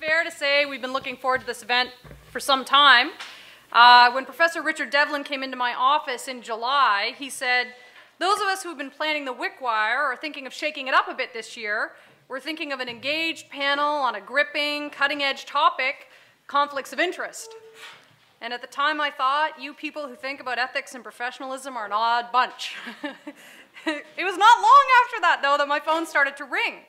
fair to say we've been looking forward to this event for some time. Uh, when Professor Richard Devlin came into my office in July, he said, those of us who have been planning the Wickwire are thinking of shaking it up a bit this year. We're thinking of an engaged panel on a gripping, cutting-edge topic, conflicts of interest. And at the time I thought, you people who think about ethics and professionalism are an odd bunch. it was not long after that, though, that my phone started to ring.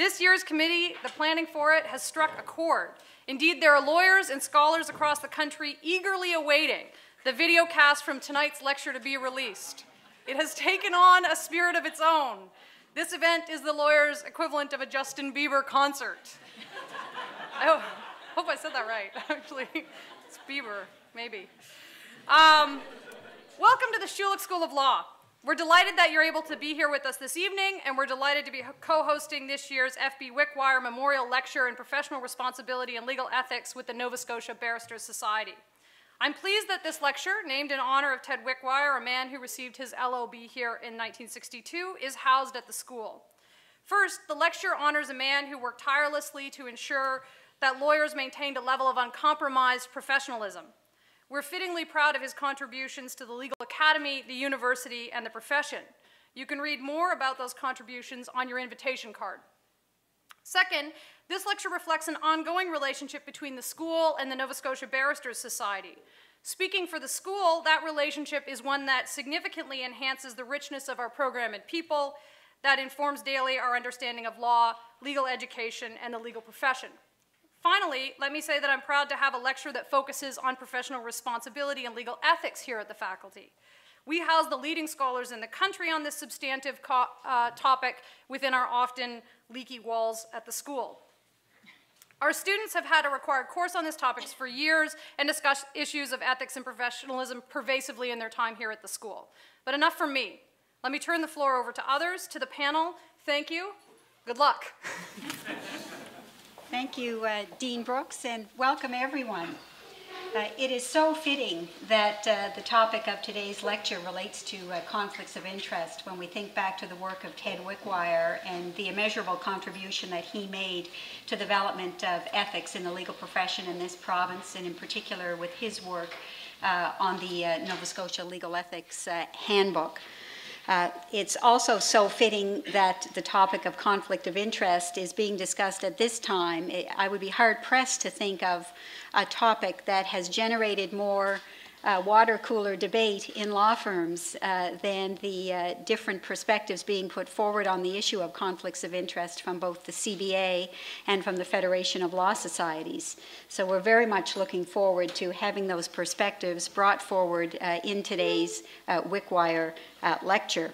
This year's committee, the planning for it, has struck a chord. Indeed, there are lawyers and scholars across the country eagerly awaiting the video cast from tonight's lecture to be released. It has taken on a spirit of its own. This event is the lawyer's equivalent of a Justin Bieber concert. I hope I said that right, actually. It's Bieber, maybe. Um, welcome to the Schulich School of Law. We're delighted that you're able to be here with us this evening, and we're delighted to be co-hosting this year's FB Wickwire Memorial Lecture in Professional Responsibility and Legal Ethics with the Nova Scotia Barristers Society. I'm pleased that this lecture, named in honor of Ted Wickwire, a man who received his LLB here in 1962, is housed at the school. First, the lecture honors a man who worked tirelessly to ensure that lawyers maintained a level of uncompromised professionalism. We're fittingly proud of his contributions to the legal academy, the university, and the profession. You can read more about those contributions on your invitation card. Second, this lecture reflects an ongoing relationship between the school and the Nova Scotia Barristers Society. Speaking for the school, that relationship is one that significantly enhances the richness of our program and people, that informs daily our understanding of law, legal education, and the legal profession. Finally, let me say that I'm proud to have a lecture that focuses on professional responsibility and legal ethics here at the faculty. We house the leading scholars in the country on this substantive uh, topic within our often leaky walls at the school. Our students have had a required course on this topic for years and discuss issues of ethics and professionalism pervasively in their time here at the school. But enough from me. Let me turn the floor over to others, to the panel. Thank you. Good luck. Thank you, uh, Dean Brooks, and welcome everyone. Uh, it is so fitting that uh, the topic of today's lecture relates to uh, conflicts of interest when we think back to the work of Ted Wickwire and the immeasurable contribution that he made to the development of ethics in the legal profession in this province, and in particular with his work uh, on the uh, Nova Scotia Legal Ethics Handbook. Uh, it's also so fitting that the topic of conflict of interest is being discussed at this time. I would be hard pressed to think of a topic that has generated more uh, water cooler debate in law firms uh, than the uh, different perspectives being put forward on the issue of conflicts of interest from both the CBA and from the Federation of Law Societies. So we're very much looking forward to having those perspectives brought forward uh, in today's uh, Wickwire uh, lecture.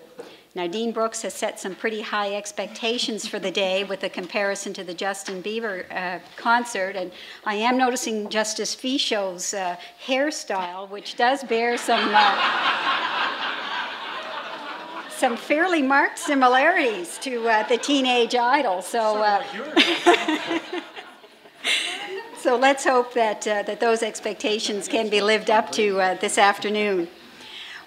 Now, Dean Brooks has set some pretty high expectations for the day with a comparison to the Justin Bieber uh, concert, and I am noticing Justice Fichaud's uh, hairstyle, which does bear some uh, some fairly marked similarities to uh, the Teenage Idol. So. Uh, so let's hope that, uh, that those expectations can be lived up to this afternoon.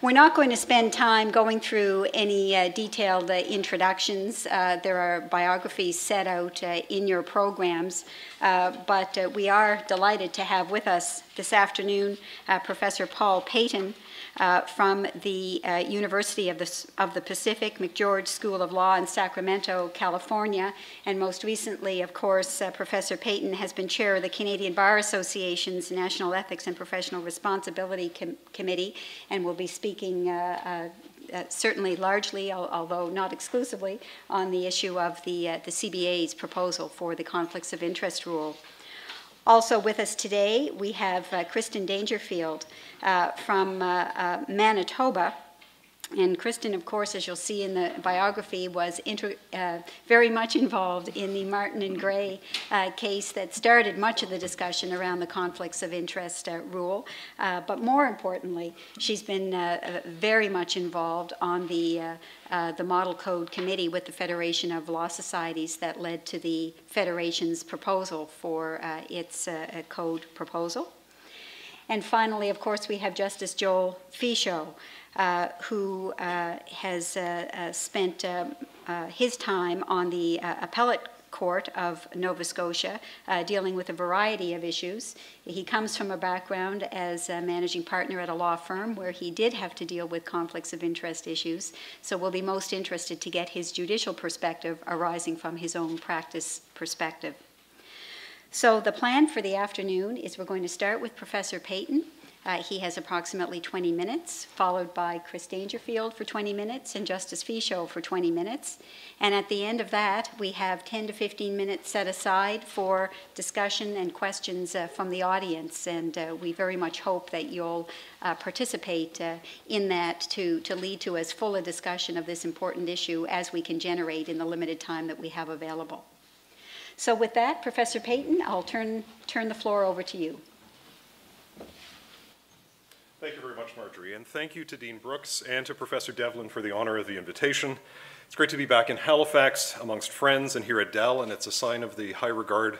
We're not going to spend time going through any uh, detailed uh, introductions. Uh, there are biographies set out uh, in your programs, uh, but we are delighted to have with us this afternoon Professor Paul Paton, uh, from the uh, University of the, of the Pacific, McGeorge School of Law in Sacramento, California. And most recently, of course, uh, Professor Paton has been chair of the Canadian Bar Association's National Ethics and Professional Responsibility Com Committee and will be speaking uh, uh, uh, certainly largely, although not exclusively, on the issue of the, uh, the CBA's proposal for the conflicts of interest rule. Also with us today, we have uh, Kristin Dangerfield uh, from uh, Manitoba. And Kristin, of course, as you'll see in the biography, was inter, uh, very much involved in the Martin and Gray uh, case that started much of the discussion around the conflicts of interest uh, rule. Uh, but more importantly, she's been uh, very much involved on the, uh, the Model Code Committee with the Federation of Law Societies that led to the Federation's proposal for its code proposal. And finally, of course, we have Justice Joel uh, who uh, has uh, uh, spent his time on the appellate Court of Nova Scotia, uh, dealing with a variety of issues. He comes from a background as a managing partner at a law firm where he did have to deal with conflicts of interest issues, so we'll be most interested to get his judicial perspective arising from his own practice perspective. So the plan for the afternoon is we're going to start with Professor Paton, uh, he has approximately 20 minutes, followed by Chris Dangerfield for 20 minutes and Justice Fichaud for 20 minutes. And at the end of that, we have 10 to 15 minutes set aside for discussion and questions uh, from the audience. And uh, we very much hope that you'll uh, participate uh, in that to, to lead to as full a discussion of this important issue as we can generate in the limited time that we have available. So with that, Professor Paton, I'll turn, turn the floor over to you. Thank you very much, Marjorie, and thank you to Dean Brooks and to Professor Devlin for the honor of the invitation. It's great to be back in Halifax amongst friends and here at Dal, and it's a sign of the high regard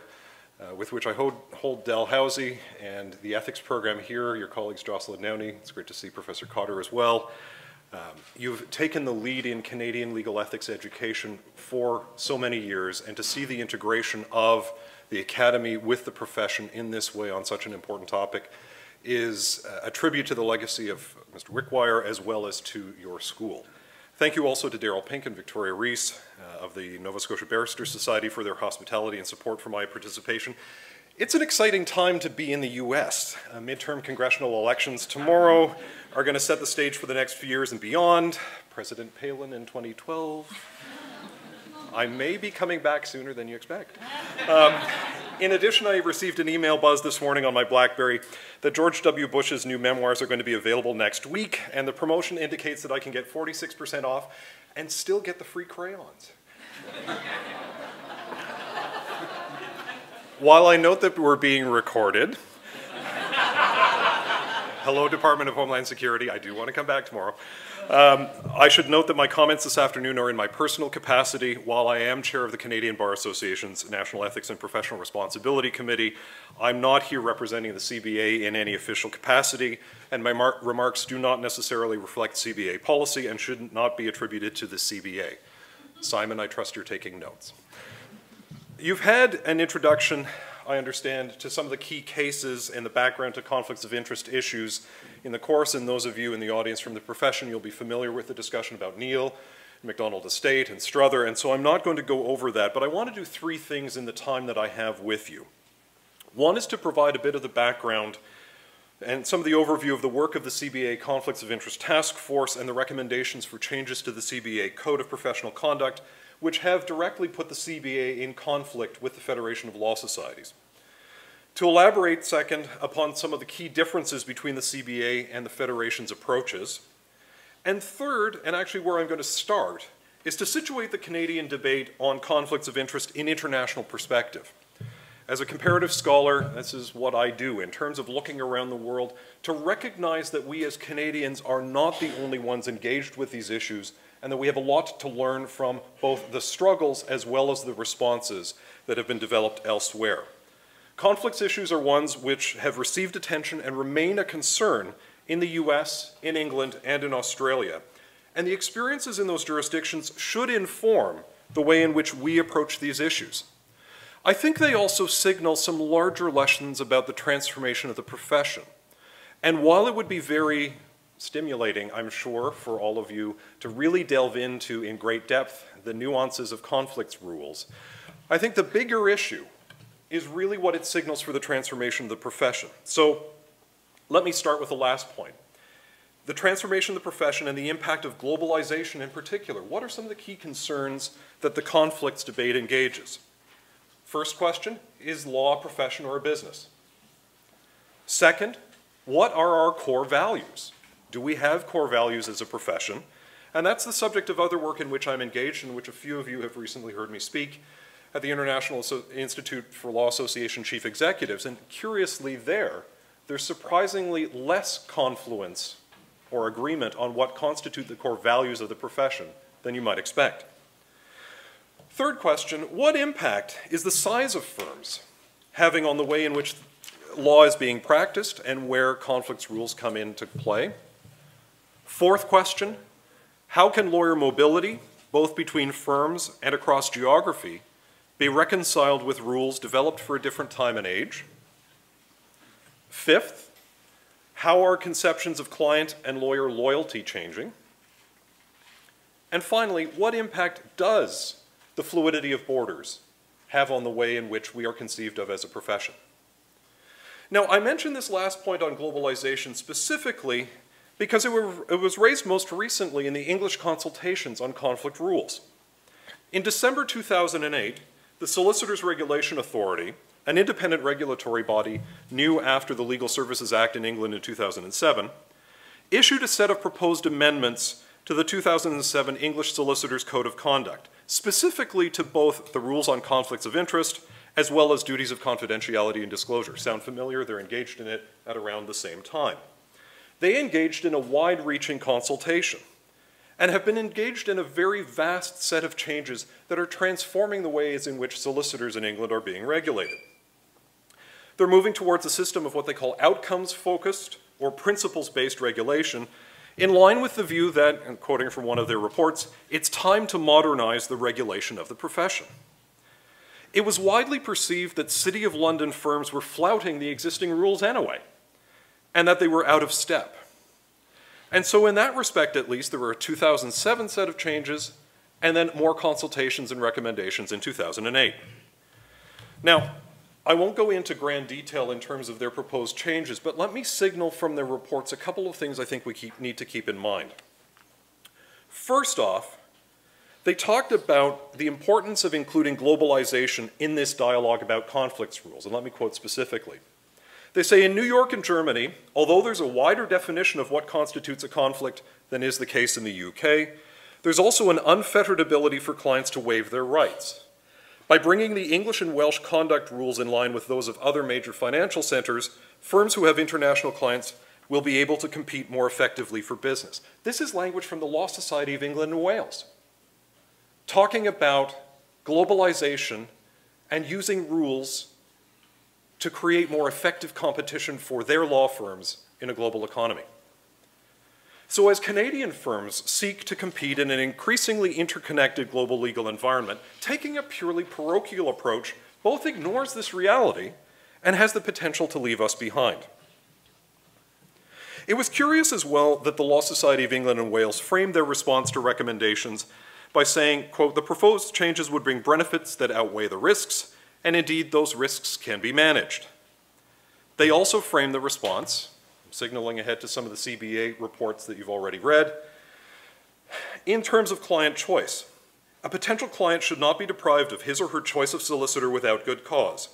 uh, with which I hold, hold Dalhousie and the ethics program here, your colleagues Jocelyn Downie. It's great to see Professor Cotter as well. Um, you've taken the lead in Canadian legal ethics education for so many years, and to see the integration of the Academy with the profession in this way on such an important topic is a tribute to the legacy of Mr. Wickwire as well as to your school. Thank you also to Darrel Pink and Victoria Rees uh, of the Nova Scotia Barristers Society for their hospitality and support for my participation. It's an exciting time to be in the U.S. Uh, midterm congressional elections tomorrow are going to set the stage for the next few years and beyond. President Palin in 2012. I may be coming back sooner than you expect. Um, in addition, I received an email buzz this morning on my Blackberry that George W. Bush's new memoirs are going to be available next week, and the promotion indicates that I can get 46% off and still get the free crayons. While I note that we're being recorded, hello, Department of Homeland Security, I do want to come back tomorrow. Um, I should note that my comments this afternoon are in my personal capacity. While I am chair of the Canadian Bar Association's National Ethics and Professional Responsibility Committee, I'm not here representing the CBA in any official capacity, and my remarks do not necessarily reflect CBA policy and should not be attributed to the CBA. Simon, I trust you're taking notes. You've had an introduction I understand, to some of the key cases and the background to conflicts of interest issues in the course, and those of you in the audience from the profession, you'll be familiar with the discussion about Neil, MacDonald Estate, and Strother, and so I'm not going to go over that, but I want to do three things in the time that I have with you. One is to provide a bit of the background and some of the overview of the work of the CBA Conflicts of Interest Task Force and the recommendations for changes to the CBA Code of Professional Conduct which have directly put the CBA in conflict with the Federation of Law Societies. To elaborate, second, upon some of the key differences between the CBA and the Federation's approaches. And third, and actually where I'm going to start, is to situate the Canadian debate on conflicts of interest in international perspective. As a comparative scholar, this is what I do in terms of looking around the world to recognize that we as Canadians are not the only ones engaged with these issues and that we have a lot to learn from both the struggles as well as the responses that have been developed elsewhere. Conflicts issues are ones which have received attention and remain a concern in the US, in England, and in Australia. And the experiences in those jurisdictions should inform the way in which we approach these issues. I think they also signal some larger lessons about the transformation of the profession. And while it would be very stimulating, I'm sure, for all of you to really delve into in great depth the nuances of conflicts rules. I think the bigger issue is really what it signals for the transformation of the profession. So let me start with the last point. The transformation of the profession and the impact of globalization in particular. What are some of the key concerns that the conflicts debate engages? First question, is law a profession or a business? Second, what are our core values? Do we have core values as a profession? And that's the subject of other work in which I'm engaged, in which a few of you have recently heard me speak at the International Institute for Law Association Chief Executives. And curiously, there, there's surprisingly less confluence or agreement on what constitute the core values of the profession than you might expect. Third question What impact is the size of firms having on the way in which law is being practiced and where conflicts rules come into play? Fourth question, how can lawyer mobility, both between firms and across geography, be reconciled with rules developed for a different time and age? Fifth, how are conceptions of client and lawyer loyalty changing? And finally, what impact does the fluidity of borders have on the way in which we are conceived of as a profession? Now, I mentioned this last point on globalization specifically because it, were, it, was raised most recently in the English consultations on conflict rules. In December 2008, the Solicitors Regulation Authority, an independent regulatory body new after the Legal Services Act in England in 2007, issued a set of proposed amendments to the 2007 English Solicitors Code of Conduct, specifically to both the rules on conflicts of interest as well as duties of confidentiality and disclosure. Sound familiar? They're engaged in it at around the same time. They engaged in a wide reaching consultation and have been engaged in a very vast set of changes that are transforming the ways in which solicitors in England are being regulated. They're moving towards a system of what they call outcomes focused or principles based regulation, in line with the view that, and quoting from one of their reports, it's time to modernize the regulation of the profession. It was widely perceived that City of London firms were flouting the existing rules anyway, and that they were out of step. And so, in that respect at least, there were a 2007 set of changes, and then more consultations and recommendations in 2008. Now, I won't go into grand detail in terms of their proposed changes, but let me signal from their reports a couple of things I think we keep, need to keep in mind. First off, they talked about the importance of including globalization in this dialogue about conflicts rules, and let me quote specifically. They say in New York and Germany, although there's a wider definition of what constitutes a conflict than is the case in the UK, there's also an unfettered ability for clients to waive their rights. By bringing the English and Welsh conduct rules in line with those of other major financial centers, firms who have international clients will be able to compete more effectively for business. This is language from the Law Society of England and Wales talking about globalization and using rules to create more effective competition for their law firms in a global economy. So, as Canadian firms seek to compete in an increasingly interconnected global legal environment, taking a purely parochial approach both ignores this reality and has the potential to leave us behind. It was curious as well that the Law Society of England and Wales framed their response to recommendations by saying, quote, the proposed changes would bring benefits that outweigh the risks, and indeed those risks can be managed. They also frame the response, signaling ahead to some of the CBA reports that you've already read, in terms of client choice. A potential client should not be deprived of his or her choice of solicitor without good cause.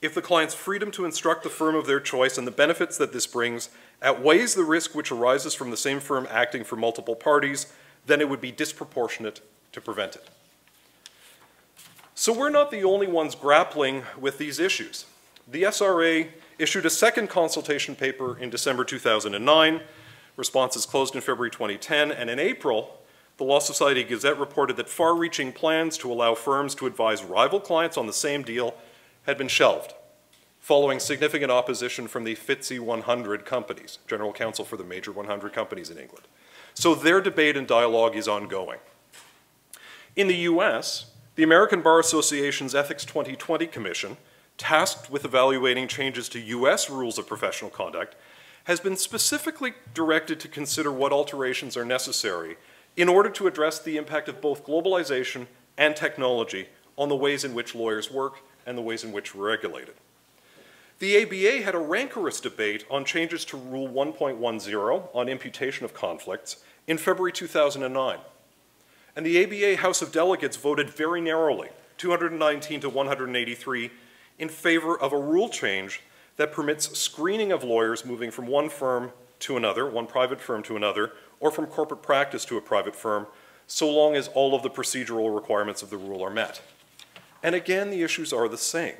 If the client's freedom to instruct the firm of their choice and the benefits that this brings outweighs the risk which arises from the same firm acting for multiple parties, then it would be disproportionate to prevent it. So we're not the only ones grappling with these issues. The SRA issued a second consultation paper in December 2009. Responses closed in February 2010, and in April, the Law Society Gazette reported that far reaching plans to allow firms to advise rival clients on the same deal had been shelved, following significant opposition from the FTSE 100 companies, General Counsel for the major 100 companies in England. So their debate and dialogue is ongoing. In the US, the American Bar Association's Ethics 2020 Commission, tasked with evaluating changes to US rules of professional conduct, has been specifically directed to consider what alterations are necessary in order to address the impact of both globalization and technology on the ways in which lawyers work and the ways in which we're regulated. The ABA had a rancorous debate on changes to Rule 1.10 on imputation of conflicts in February 2009. And the ABA House of Delegates voted very narrowly, 219 to 183, in favor of a rule change that permits screening of lawyers moving from one firm to another, one private firm to another, or from corporate practice to a private firm, so long as all of the procedural requirements of the rule are met. And again, the issues are the same.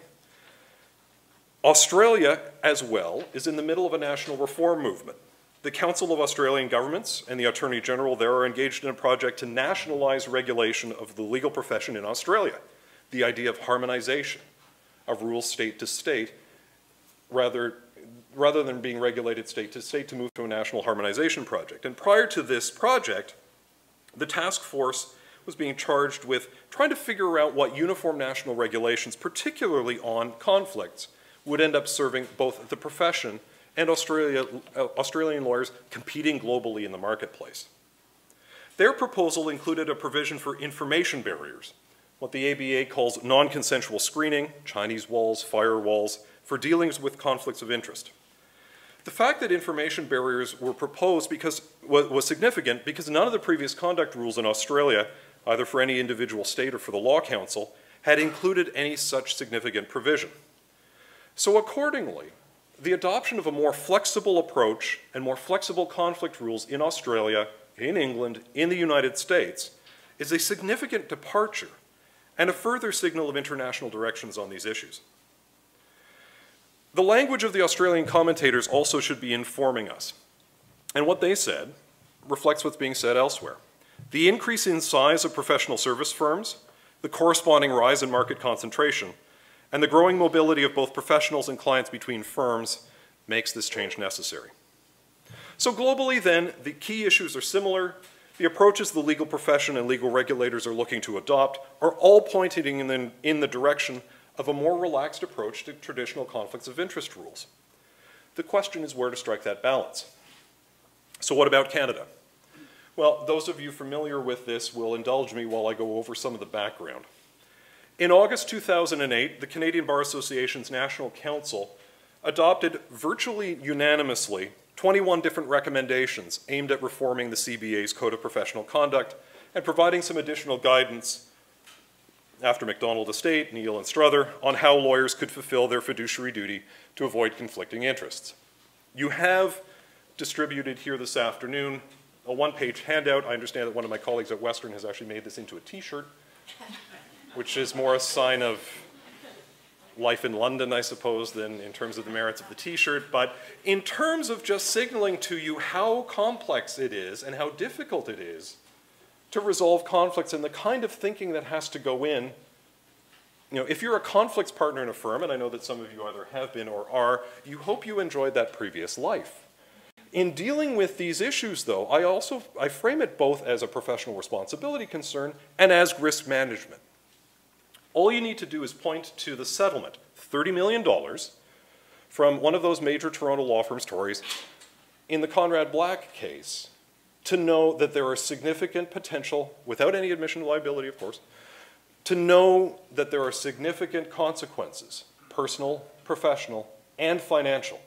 Australia, as well, is in the middle of a national reform movement. The Council of Australian Governments and the Attorney General there are engaged in a project to nationalize regulation of the legal profession in Australia. The idea of harmonization of rules state to state rather, rather than being regulated state to state to move to a national harmonization project. And prior to this project, the task force was being charged with trying to figure out what uniform national regulations, particularly on conflicts, would end up serving both the profession and Australia, uh, Australian lawyers competing globally in the marketplace. Their proposal included a provision for information barriers, what the ABA calls non-consensual screening, Chinese walls, firewalls, for dealings with conflicts of interest. The fact that information barriers were proposed because, was significant because none of the previous conduct rules in Australia, either for any individual state or for the Law Council, had included any such significant provision. So accordingly, the adoption of a more flexible approach and more flexible conflict rules in Australia, in England, in the United States is a significant departure and a further signal of international directions on these issues. The language of the Australian commentators also should be informing us. And what they said reflects what's being said elsewhere. The increase in size of professional service firms, the corresponding rise in market concentration, and the growing mobility of both professionals and clients between firms makes this change necessary. So globally then, the key issues are similar. The approaches the legal profession and legal regulators are looking to adopt are all pointing in the, in the direction of a more relaxed approach to traditional conflicts of interest rules. The question is where to strike that balance. So what about Canada? Well, those of you familiar with this will indulge me while I go over some of the background. In August 2008, the Canadian Bar Association's National Council adopted virtually unanimously 21 different recommendations aimed at reforming the CBA's Code of Professional Conduct and providing some additional guidance after MacDonald Estate, Neil and Strother, on how lawyers could fulfill their fiduciary duty to avoid conflicting interests. You have distributed here this afternoon a one-page handout. I understand that one of my colleagues at Western has actually made this into a t-shirt which is more a sign of life in London, I suppose, than in terms of the merits of the t-shirt. But in terms of just signaling to you how complex it is and how difficult it is to resolve conflicts and the kind of thinking that has to go in, you know, if you're a conflicts partner in a firm, and I know that some of you either have been or are, you hope you enjoyed that previous life. In dealing with these issues, though, I also I frame it both as a professional responsibility concern and as risk management. All you need to do is point to the settlement, $30 million, from one of those major Toronto law firms, Torys, in the Conrad Black case, to know that there are significant potential, without any admission of liability, of course, to know that there are significant consequences, personal, professional, and financial,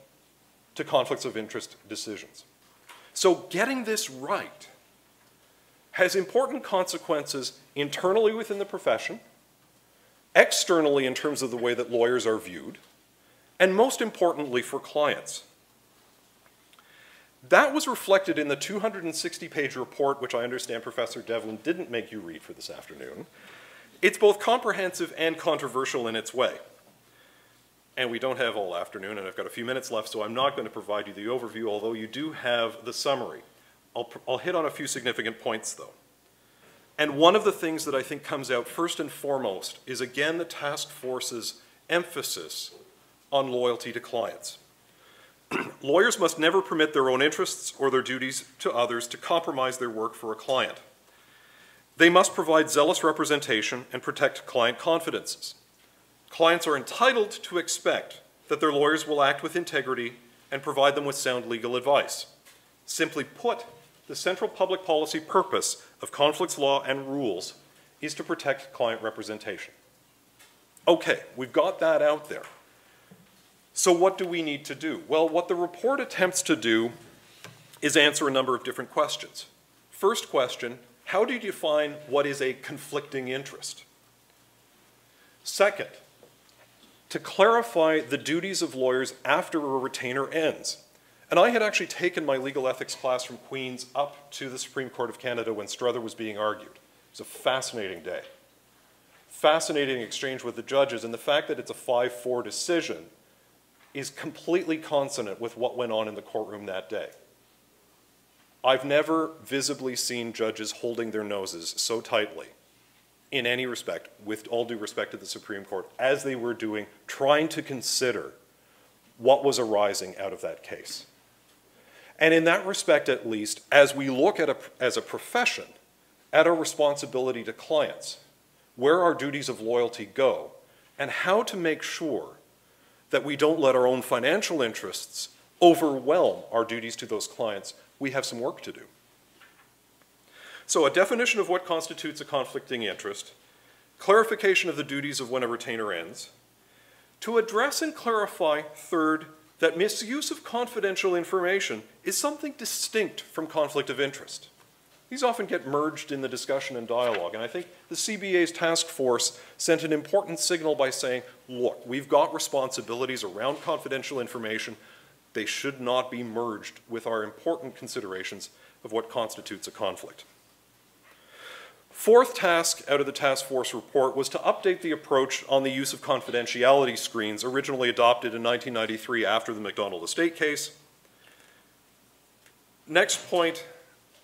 to conflicts of interest decisions. So getting this right has important consequences internally within the profession, externally in terms of the way that lawyers are viewed, and most importantly for clients. That was reflected in the 260-page report, which I understand Professor Devlin didn't make you read for this afternoon. It's both comprehensive and controversial in its way. And we don't have all afternoon, and I've got a few minutes left, so I'm not going to provide you the overview, although you do have the summary. I'll, I'll hit on a few significant points, though. And one of the things that I think comes out first and foremost is again the task force's emphasis on loyalty to clients. Lawyers must never permit their own interests or their duties to others to compromise their work for a client. They must provide zealous representation and protect client confidences. Clients are entitled to expect that their lawyers will act with integrity and provide them with sound legal advice. Simply put, the central public policy purpose of conflicts law and rules is to protect client representation. Okay, we've got that out there. So what do we need to do? Well, what the report attempts to do is answer a number of different questions. First question, how do you define what is a conflicting interest? Second, to clarify the duties of lawyers after a retainer ends. And I had actually taken my legal ethics class from Queen's up to the Supreme Court of Canada when Strother was being argued. It was a fascinating day. Fascinating exchange with the judges, and the fact that it's a 5-4 decision is completely consonant with what went on in the courtroom that day. I've never visibly seen judges holding their noses so tightly in any respect, with all due respect to the Supreme Court, as they were doing, trying to consider what was arising out of that case. And in that respect, at least, as we look at a, as a profession at our responsibility to clients, where our duties of loyalty go, and how to make sure that we don't let our own financial interests overwhelm our duties to those clients, we have some work to do. So a definition of what constitutes a conflicting interest, clarification of the duties of when a retainer ends, to address and clarify, third, that misuse of confidential information is something distinct from conflict of interest. These often get merged in the discussion and dialogue, and I think the CBA's task force sent an important signal by saying, look, we've got responsibilities around confidential information. They should not be merged with our important considerations of what constitutes a conflict. Fourth task out of the task force report was to update the approach on the use of confidentiality screens originally adopted in 1993 after the MacDonald estate case. Next point,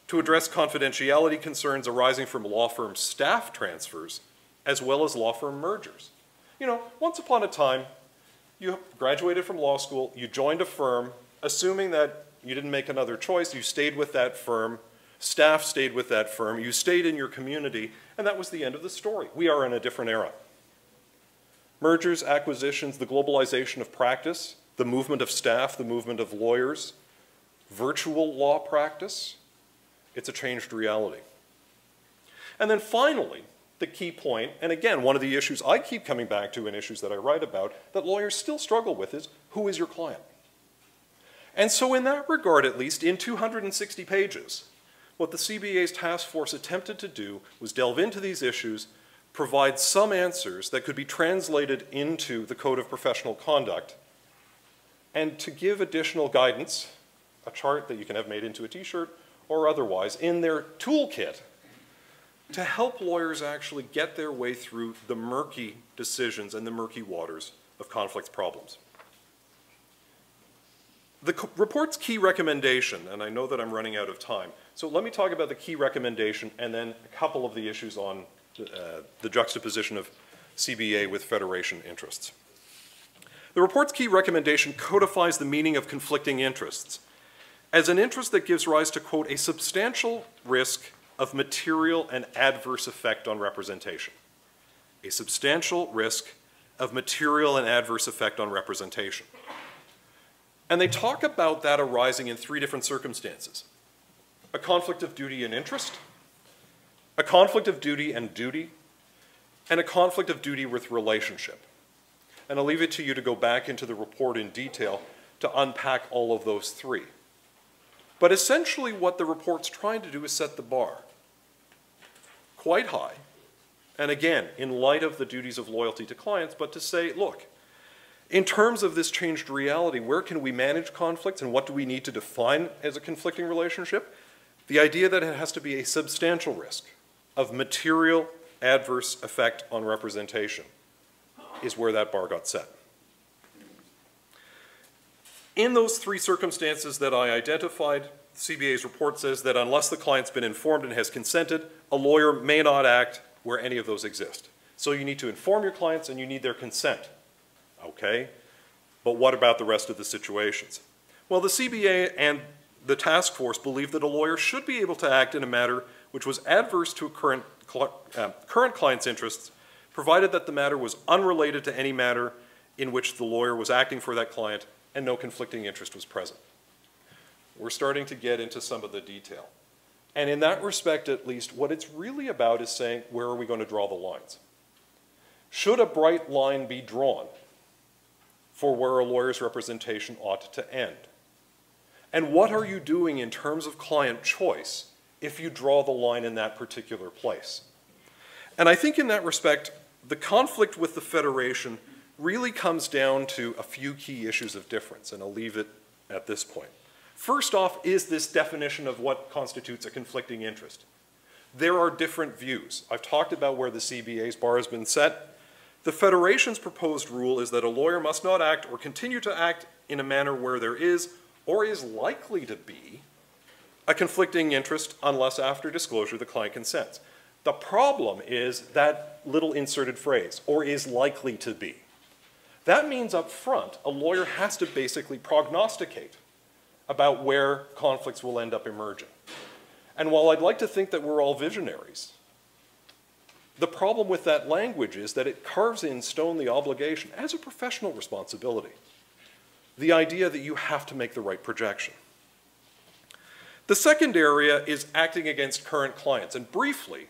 to address confidentiality concerns arising from law firm staff transfers as well as law firm mergers. You know, once upon a time, you graduated from law school, you joined a firm, assuming that you didn't make another choice, you stayed with that firm, Staff stayed with that firm. You stayed in your community, and that was the end of the story. We are in a different era. Mergers, acquisitions, the globalization of practice, the movement of staff, the movement of lawyers, virtual law practice, it's a changed reality. And then finally, the key point, and again, one of the issues I keep coming back to in issues that I write about that lawyers still struggle with is who is your client? And so, in that regard, at least, in 260 pages, what the CBA's task force attempted to do was delve into these issues, provide some answers that could be translated into the Code of Professional Conduct, and to give additional guidance, a chart that you can have made into a t-shirt or otherwise, in their toolkit to help lawyers actually get their way through the murky decisions and the murky waters of conflict problems. The report's key recommendation, and I know that I'm running out of time, so let me talk about the key recommendation and then a couple of the issues on uh, the juxtaposition of CBA with federation interests. The report's key recommendation codifies the meaning of conflicting interests as an interest that gives rise to, quote, a substantial risk of material and adverse effect on representation. A substantial risk of material and adverse effect on representation. And they talk about that arising in three different circumstances. A conflict of duty and interest, a conflict of duty and duty, and a conflict of duty with relationship. And I'll leave it to you to go back into the report in detail to unpack all of those three. But essentially what the report's trying to do is set the bar quite high, and again, in light of the duties of loyalty to clients, but to say, look, in terms of this changed reality, where can we manage conflicts and what do we need to define as a conflicting relationship? The idea that it has to be a substantial risk of material adverse effect on representation is where that bar got set. In those three circumstances that I identified, CBA's report says that unless the client's been informed and has consented, a lawyer may not act where any of those exist. So you need to inform your clients and you need their consent. Okay, but what about the rest of the situations? Well, the CBA and the task force believe that a lawyer should be able to act in a matter which was adverse to a current, uh, current client's interests, provided that the matter was unrelated to any matter in which the lawyer was acting for that client and no conflicting interest was present. We're starting to get into some of the detail. And in that respect, at least, what it's really about is saying, where are we going to draw the lines? Should a bright line be drawn for where a lawyer's representation ought to end? And what are you doing in terms of client choice if you draw the line in that particular place? And I think in that respect, the conflict with the Federation really comes down to a few key issues of difference, and I'll leave it at this point. First off is this definition of what constitutes a conflicting interest. There are different views. I've talked about where the CBA's bar has been set. The Federation's proposed rule is that a lawyer must not act or continue to act in a manner where there is or is likely to be a conflicting interest unless after disclosure the client consents. The problem is that little inserted phrase, or is likely to be. That means up front, a lawyer has to basically prognosticate about where conflicts will end up emerging. And while I'd like to think that we're all visionaries, the problem with that language is that it carves in stone the obligation as a professional responsibility. The idea that you have to make the right projection. The second area is acting against current clients. And briefly,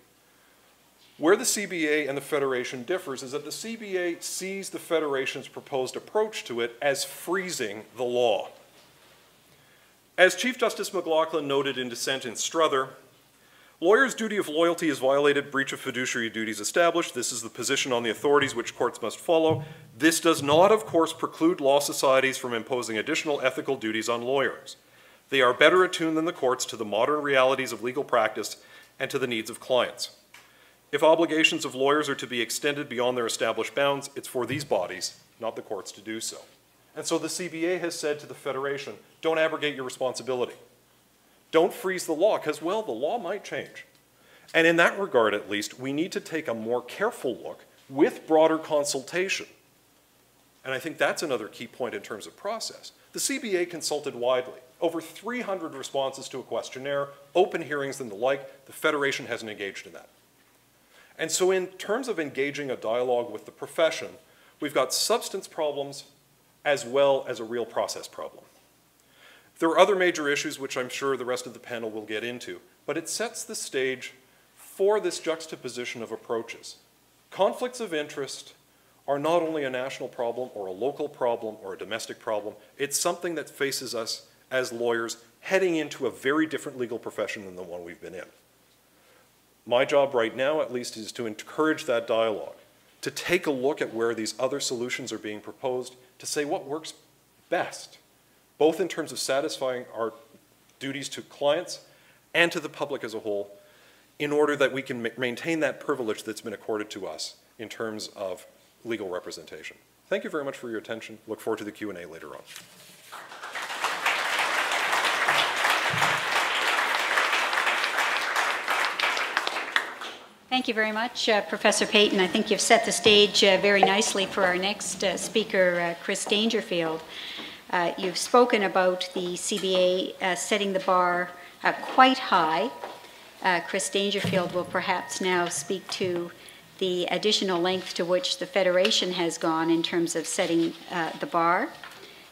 where the CBA and the Federation differs is that the CBA sees the Federation's proposed approach to it as freezing the law. As Chief Justice McLachlin noted in dissent in Strother, lawyers' duty of loyalty is violated, breach of fiduciary duties established. This is the position on the authorities which courts must follow. This does not, of course, preclude law societies from imposing additional ethical duties on lawyers. They are better attuned than the courts to the modern realities of legal practice and to the needs of clients. If obligations of lawyers are to be extended beyond their established bounds, it's for these bodies, not the courts, to do so. And so the CBA has said to the Federation, don't abrogate your responsibility. Don't freeze the law, because, well, the law might change. And in that regard, at least, we need to take a more careful look with broader consultation. And I think that's another key point in terms of process. The CBA consulted widely. Over 300 responses to a questionnaire, open hearings and the like, the Federation hasn't engaged in that. And so in terms of engaging a dialogue with the profession, we've got substance problems as well as a real process problem. There are other major issues which I'm sure the rest of the panel will get into, but it sets the stage for this juxtaposition of approaches. Conflicts of interest are not only a national problem or a local problem or a domestic problem, it's something that faces us as lawyers heading into a very different legal profession than the one we've been in. My job right now, at least, is to encourage that dialogue, to take a look at where these other solutions are being proposed, to say what works best, both in terms of satisfying our duties to clients and to the public as a whole, in order that we can ma maintain that privilege that's been accorded to us in terms of legal representation. Thank you very much for your attention. Look forward to the Q&A later on. Thank you very much, uh, Professor Paton. I think you've set the stage uh, very nicely for our next uh, speaker, uh, Chris Dangerfield. Uh, you've spoken about the CBA uh, setting the bar uh, quite high. Uh, Chris Dangerfield will perhaps now speak to the additional length to which the Federation has gone in terms of setting uh, the bar.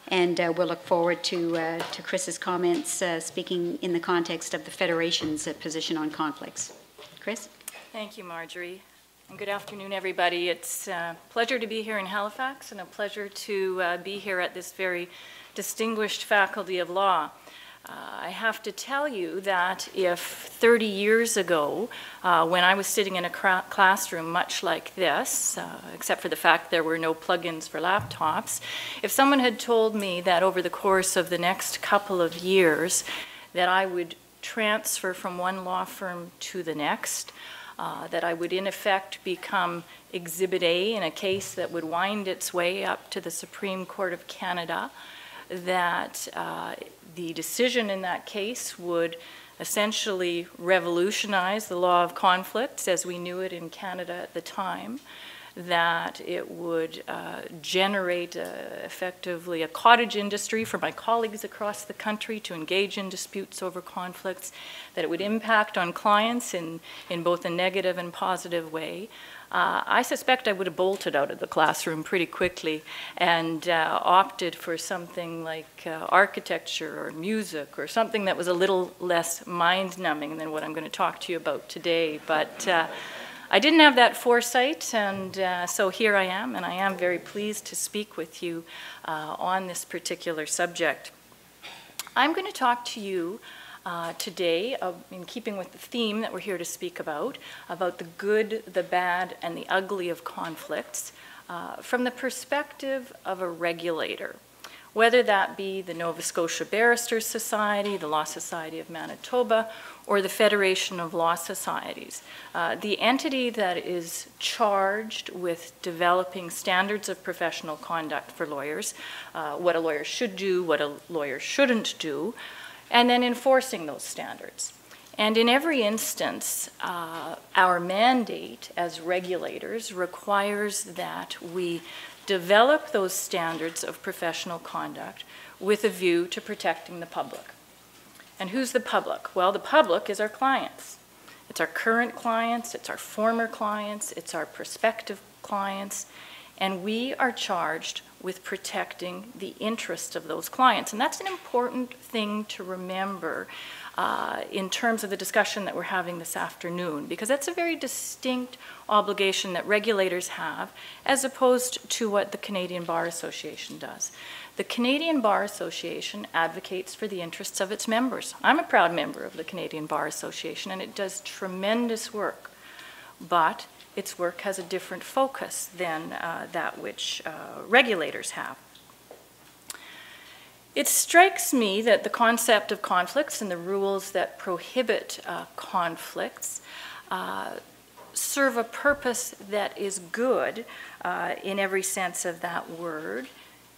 And we'll look forward to, to Chris's comments speaking in the context of the Federation's position on conflicts. Chris? Thank you, Marjorie. And good afternoon, everybody. It's a pleasure to be here in Halifax and a pleasure to uh, be here at this very distinguished Faculty of Law. Uh, I have to tell you that if 30 years ago, uh, when I was sitting in a classroom much like this, uh, except for the fact there were no plugins for laptops, if someone had told me that over the course of the next couple of years that I would transfer from one law firm to the next, uh, that I would in effect become Exhibit A in a case that would wind its way up to the Supreme Court of Canada, that uh, the decision in that case would essentially revolutionize the law of conflicts as we knew it in Canada at the time, that it would uh, generate uh, effectively a cottage industry for my colleagues across the country to engage in disputes over conflicts, that it would impact on clients in, in both a negative and positive way. Uh, I suspect I would have bolted out of the classroom pretty quickly and uh, opted for something like uh, architecture or music or something that was a little less mind numbing than what I'm going to talk to you about today. But uh, I didn't have that foresight, and uh, so here I am, and I am very pleased to speak with you uh, on this particular subject. I'm going to talk to you uh, today, in keeping with the theme that we're here to speak about, about the good, the bad, and the ugly of conflicts uh, from the perspective of a regulator whether that be the Nova Scotia Barristers Society, the Law Society of Manitoba, or the Federation of Law Societies. Uh, the entity that is charged with developing standards of professional conduct for lawyers, uh, what a lawyer should do, what a lawyer shouldn't do, and then enforcing those standards. And in every instance, uh, our mandate as regulators requires that we develop those standards of professional conduct with a view to protecting the public. And who's the public? Well, the public is our clients. It's our current clients, it's our former clients, it's our prospective clients, and we are charged with protecting the interest of those clients. And that's an important thing to remember uh, in terms of the discussion that we're having this afternoon, because that's a very distinct obligation that regulators have as opposed to what the Canadian Bar Association does. The Canadian Bar Association advocates for the interests of its members. I'm a proud member of the Canadian Bar Association, and it does tremendous work. But its work has a different focus than uh, that which uh, regulators have. It strikes me that the concept of conflicts and the rules that prohibit uh, conflicts uh, serve a purpose that is good uh, in every sense of that word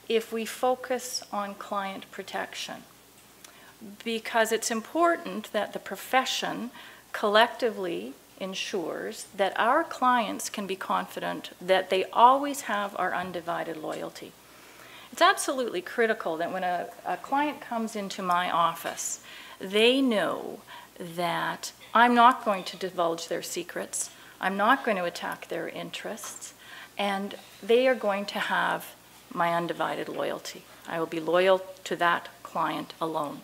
if we focus on client protection. Because it's important that the profession collectively ensures that our clients can be confident that they always have our undivided loyalty. It's absolutely critical that when a, a client comes into my office, they know that I'm not going to divulge their secrets, I'm not going to attack their interests, and they are going to have my undivided loyalty. I will be loyal to that client alone.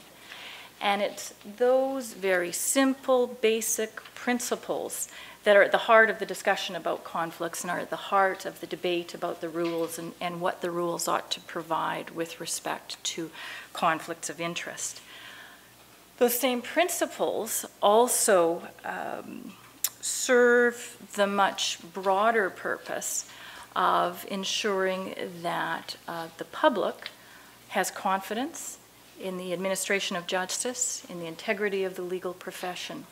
And it's those very simple, basic principles that are at the heart of the discussion about conflicts and are at the heart of the debate about the rules and, and what the rules ought to provide with respect to conflicts of interest. Those same principles also um, serve the much broader purpose of ensuring that uh, the public has confidence in the administration of justice, in the integrity of the legal profession.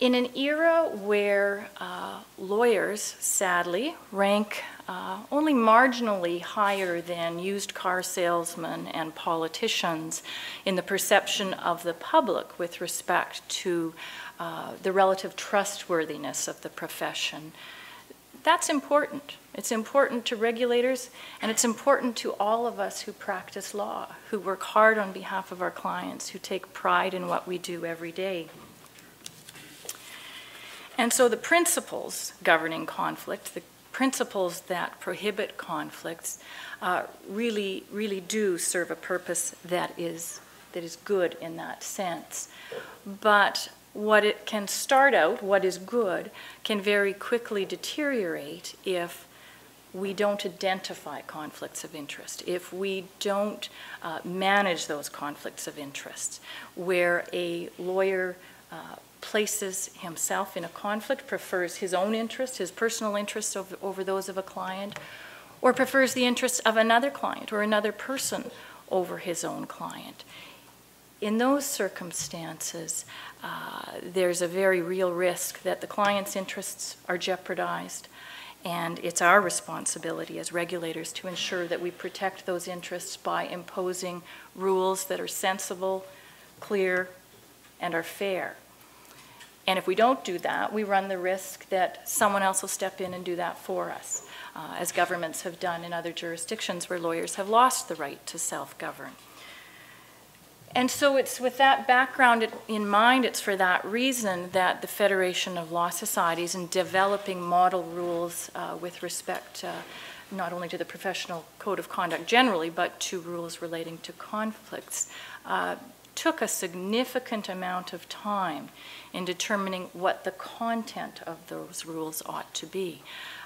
In an era where uh, lawyers, sadly, rank uh, only marginally higher than used car salesmen and politicians in the perception of the public with respect to uh, the relative trustworthiness of the profession, that's important. It's important to regulators, and it's important to all of us who practice law, who work hard on behalf of our clients, who take pride in what we do every day. And so the principles governing conflict, the principles that prohibit conflicts, uh, really, really do serve a purpose that is, that is good in that sense. But what it can start out, what is good, can very quickly deteriorate if we don't identify conflicts of interest, if we don't uh, manage those conflicts of interest, where a lawyer uh, places himself in a conflict, prefers his own interest, his personal interests over, over those of a client, or prefers the interests of another client or another person over his own client. In those circumstances, uh, there's a very real risk that the client's interests are jeopardized, and it's our responsibility as regulators to ensure that we protect those interests by imposing rules that are sensible, clear, and are fair. And if we don't do that, we run the risk that someone else will step in and do that for us, uh, as governments have done in other jurisdictions where lawyers have lost the right to self govern. And so it's with that background in mind, it's for that reason that the Federation of Law Societies, in developing model rules uh, with respect not only to the professional code of conduct generally, but to rules relating to conflicts, uh, took a significant amount of time in determining what the content of those rules ought to be.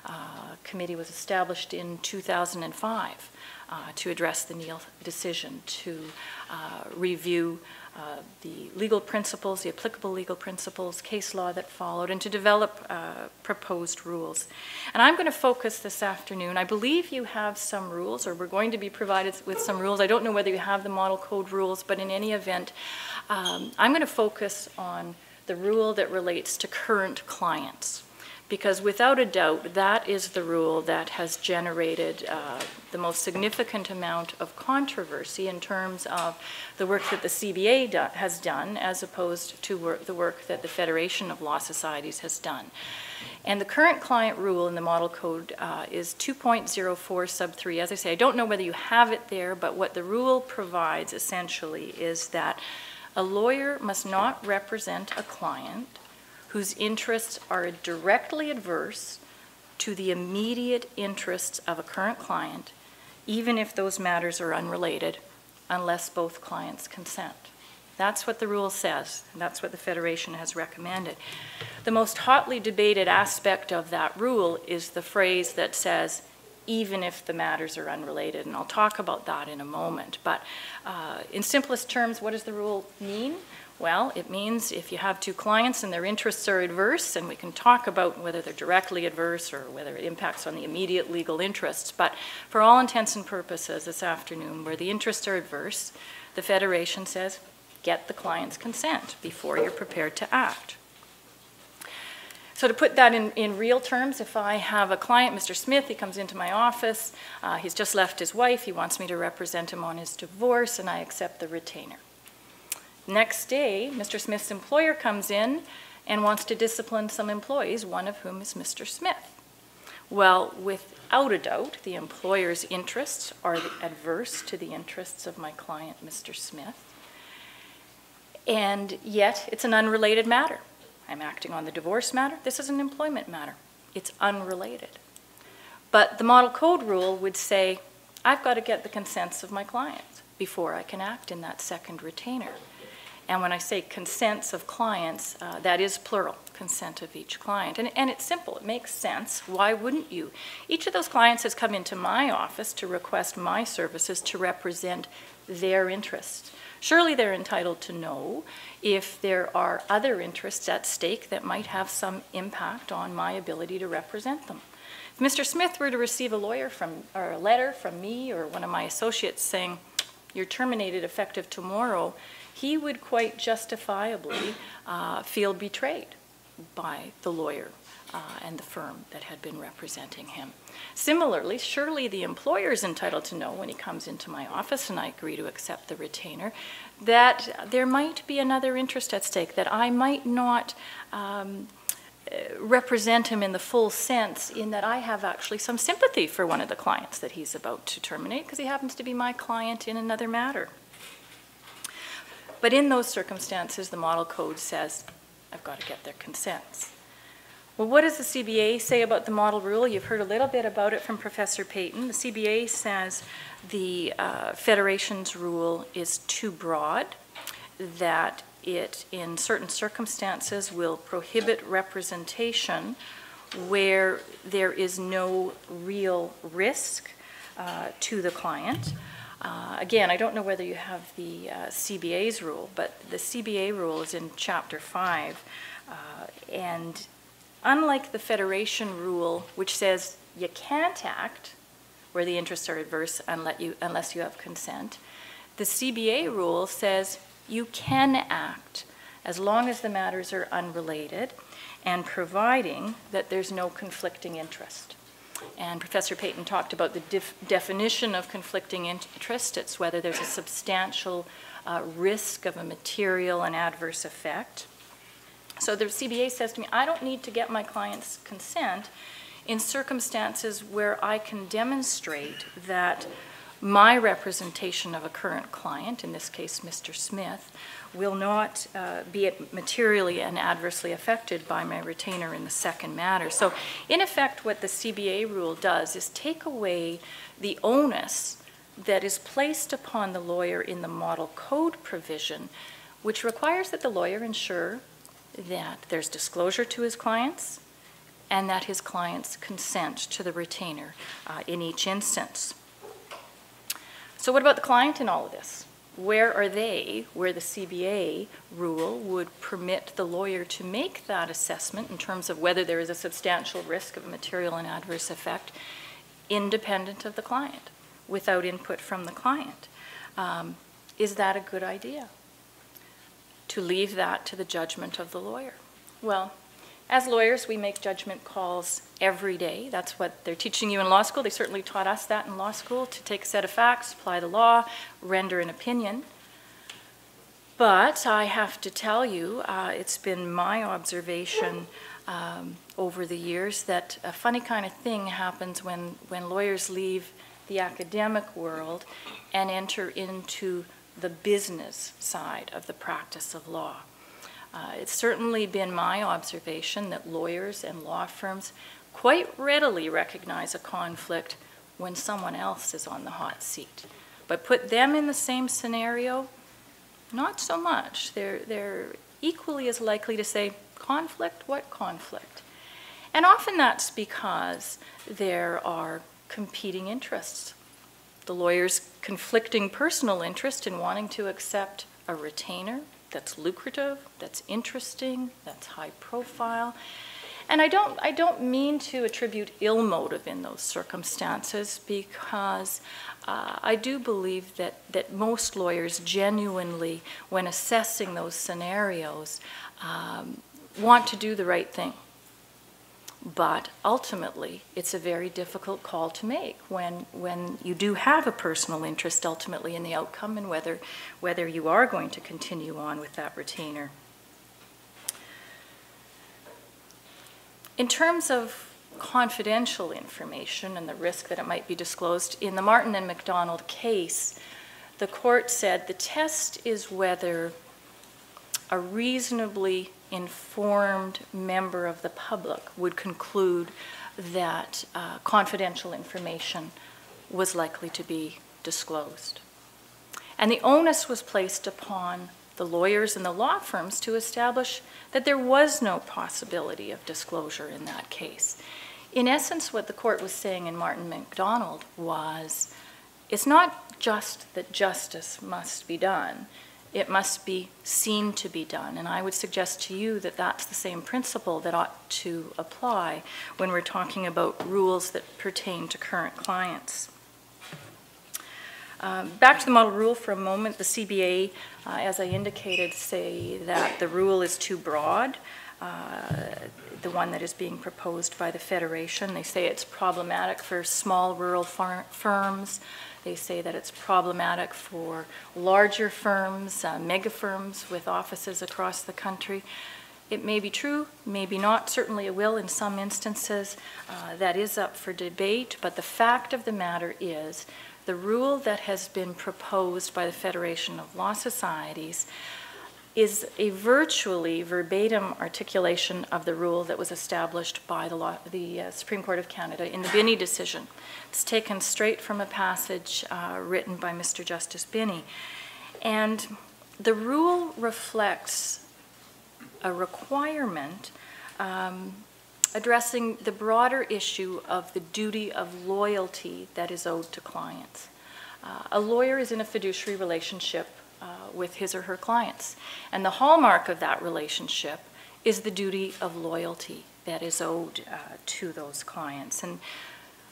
Uh, a committee was established in 2005 uh, to address the Neil decision, to uh, review uh, the legal principles, the applicable legal principles, case law that followed, and to develop uh, proposed rules. And I'm going to focus this afternoon. I believe you have some rules, or we're going to be provided with some rules. I don't know whether you have the model code rules, but in any event, um, I'm going to focus on the rule that relates to current clients because without a doubt, that is the rule that has generated uh, the most significant amount of controversy in terms of the work that the CBA do has done as opposed to the work that the Federation of Law Societies has done. And the current client rule in the model code uh, is 2.04 sub 3. As I say, I don't know whether you have it there, but what the rule provides essentially is that A lawyer must not represent a client whose interests are directly adverse to the immediate interests of a current client, even if those matters are unrelated, unless both clients consent. That's what the rule says, and that's what the Federation has recommended. The most hotly debated aspect of that rule is the phrase that says, even if the matters are unrelated, and I'll talk about that in a moment. But uh, in simplest terms, what does the rule mean? Well, it means if you have two clients and their interests are adverse, and we can talk about whether they're directly adverse or whether it impacts on the immediate legal interests, but for all intents and purposes this afternoon, where the interests are adverse, the Federation says get the client's consent before you're prepared to act. So to put that in, in real terms, if I have a client, Mr. Smith, he comes into my office, uh, he's just left his wife, he wants me to represent him on his divorce, and I accept the retainer. Next day, Mr. Smith's employer comes in and wants to discipline some employees, one of whom is Mr. Smith. Well, without a doubt, the employer's interests are adverse to the interests of my client, Mr. Smith. And yet, it's an unrelated matter. I'm acting on the divorce matter. This is an employment matter. It's unrelated. But the model code rule would say, I've got to get the consents of my clients before I can act in that second retainer. And when I say consents of clients, uh, that is plural, consent of each client. And, and it's simple, it makes sense. Why wouldn't you? Each of those clients has come into my office to request my services to represent their interests. Surely they're entitled to know if there are other interests at stake that might have some impact on my ability to represent them. If Mr. Smith were to receive a lawyer from, or a letter from me or one of my associates saying, you're terminated effective tomorrow, he would quite justifiably uh, feel betrayed by the lawyer uh, and the firm that had been representing him. Similarly, surely the employer is entitled to know when he comes into my office and I agree to accept the retainer that there might be another interest at stake, that I might not um, represent him in the full sense in that I have actually some sympathy for one of the clients that he's about to terminate because he happens to be my client in another matter. But in those circumstances, the model code says, I've got to get their consents. Well, what does the CBA say about the model rule? You've heard a little bit about it from Professor Paton. The CBA says the uh, Federation's rule is too broad, that it, in certain circumstances, will prohibit representation where there is no real risk uh, to the client. Uh, again, I don't know whether you have the uh, CBA's rule, but the CBA rule is in Chapter 5. Uh, and unlike the Federation rule, which says you can't act where the interests are adverse unless you, unless you have consent, the CBA rule says you can act as long as the matters are unrelated and providing that there's no conflicting interest. And Professor Paton talked about the definition of conflicting interest. It's whether there's a substantial uh, risk of a material and adverse effect. So the CBA says to me, I don't need to get my client's consent in circumstances where I can demonstrate that my representation of a current client, in this case Mr. Smith, will not uh, be materially and adversely affected by my retainer in the second matter. So in effect, what the CBA rule does is take away the onus that is placed upon the lawyer in the model code provision, which requires that the lawyer ensure that there's disclosure to his clients and that his clients consent to the retainer uh, in each instance. So what about the client in all of this? Where are they where the CBA rule would permit the lawyer to make that assessment in terms of whether there is a substantial risk of a material and adverse effect independent of the client, without input from the client? Um, is that a good idea? To leave that to the judgment of the lawyer? Well, as lawyers, we make judgment calls every day. That's what they're teaching you in law school. They certainly taught us that in law school to take a set of facts, apply the law, render an opinion. But I have to tell you, uh, it's been my observation um, over the years that a funny kind of thing happens when, when lawyers leave the academic world and enter into the business side of the practice of law. Uh, It's certainly been my observation that lawyers and law firms quite readily recognize a conflict when someone else is on the hot seat. But put them in the same scenario, not so much. They're, they're equally as likely to say, conflict? What conflict? And often that's because there are competing interests. The lawyer's conflicting personal interest in wanting to accept a retainer that's lucrative, that's interesting, that's high profile. And I don't, I don't mean to attribute ill motive in those circumstances because uh, I do believe that, that most lawyers genuinely, when assessing those scenarios, um, want to do the right thing. But ultimately, it's a very difficult call to make when, when you do have a personal interest ultimately in the outcome and whether, whether you are going to continue on with that retainer. In terms of confidential information and the risk that it might be disclosed, in the Martin and MacDonald case, the court said the test is whether a reasonably informed member of the public would conclude that uh, confidential information was likely to be disclosed. And the onus was placed upon the lawyers and the law firms to establish that there was no possibility of disclosure in that case. In essence, what the court was saying in Martin MacDonald was it's not just that justice must be done, it must be seen to be done. And I would suggest to you that that's the same principle that ought to apply when we're talking about rules that pertain to current clients. Um, back to the model rule for a moment. The CBA, uh, as I indicated, say that the rule is too broad. Uh, the one that is being proposed by the Federation. They say it's problematic for small rural firms. They say that it's problematic for larger firms, uh, mega firms with offices across the country. It may be true, maybe not. Certainly it will in some instances. Uh, that is up for debate. But the fact of the matter is the rule that has been proposed by the Federation of Law Societies is a virtually verbatim articulation of the rule that was established by the, law, the uh, Supreme Court of Canada in the Binnie decision. It's taken straight from a passage uh, written by Mr. Justice Binnie. And the rule reflects a requirement um, addressing the broader issue of the duty of loyalty that is owed to clients. Uh, a lawyer is in a fiduciary relationship uh, with his or her clients, and the hallmark of that relationship is the duty of loyalty that is owed uh, to those clients. And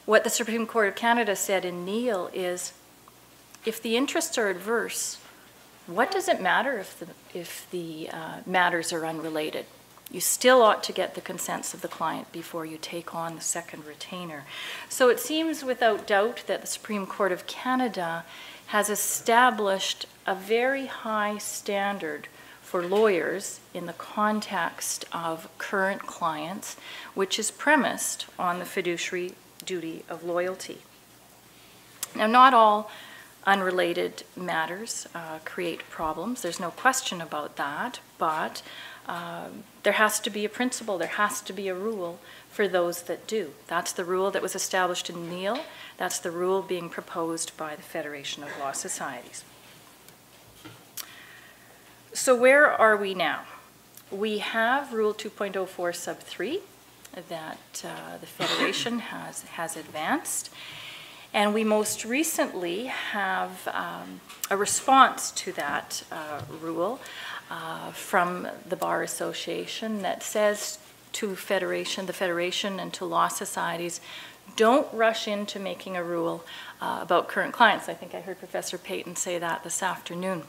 what the Supreme Court of Canada said in Neil is if the interests are adverse, what does it matter if the, if the uh, matters are unrelated? You still ought to get the consents of the client before you take on the second retainer. So it seems without doubt that the Supreme Court of Canada has established a very high standard for lawyers in the context of current clients, which is premised on the fiduciary duty of loyalty. Now, not all unrelated matters uh, create problems. There's no question about that, but um, there has to be a principle, there has to be a rule for those that do. That's the rule that was established in Neil, That's the rule being proposed by the Federation of Law Societies. So where are we now? We have Rule 2.04 sub 3 that uh, the Federation has, has advanced. And we most recently have um, a response to that uh, rule uh, from the Bar Association that says to Federation, the Federation and to law societies, don't rush into making a rule uh, about current clients. I think I heard Professor Paton say that this afternoon.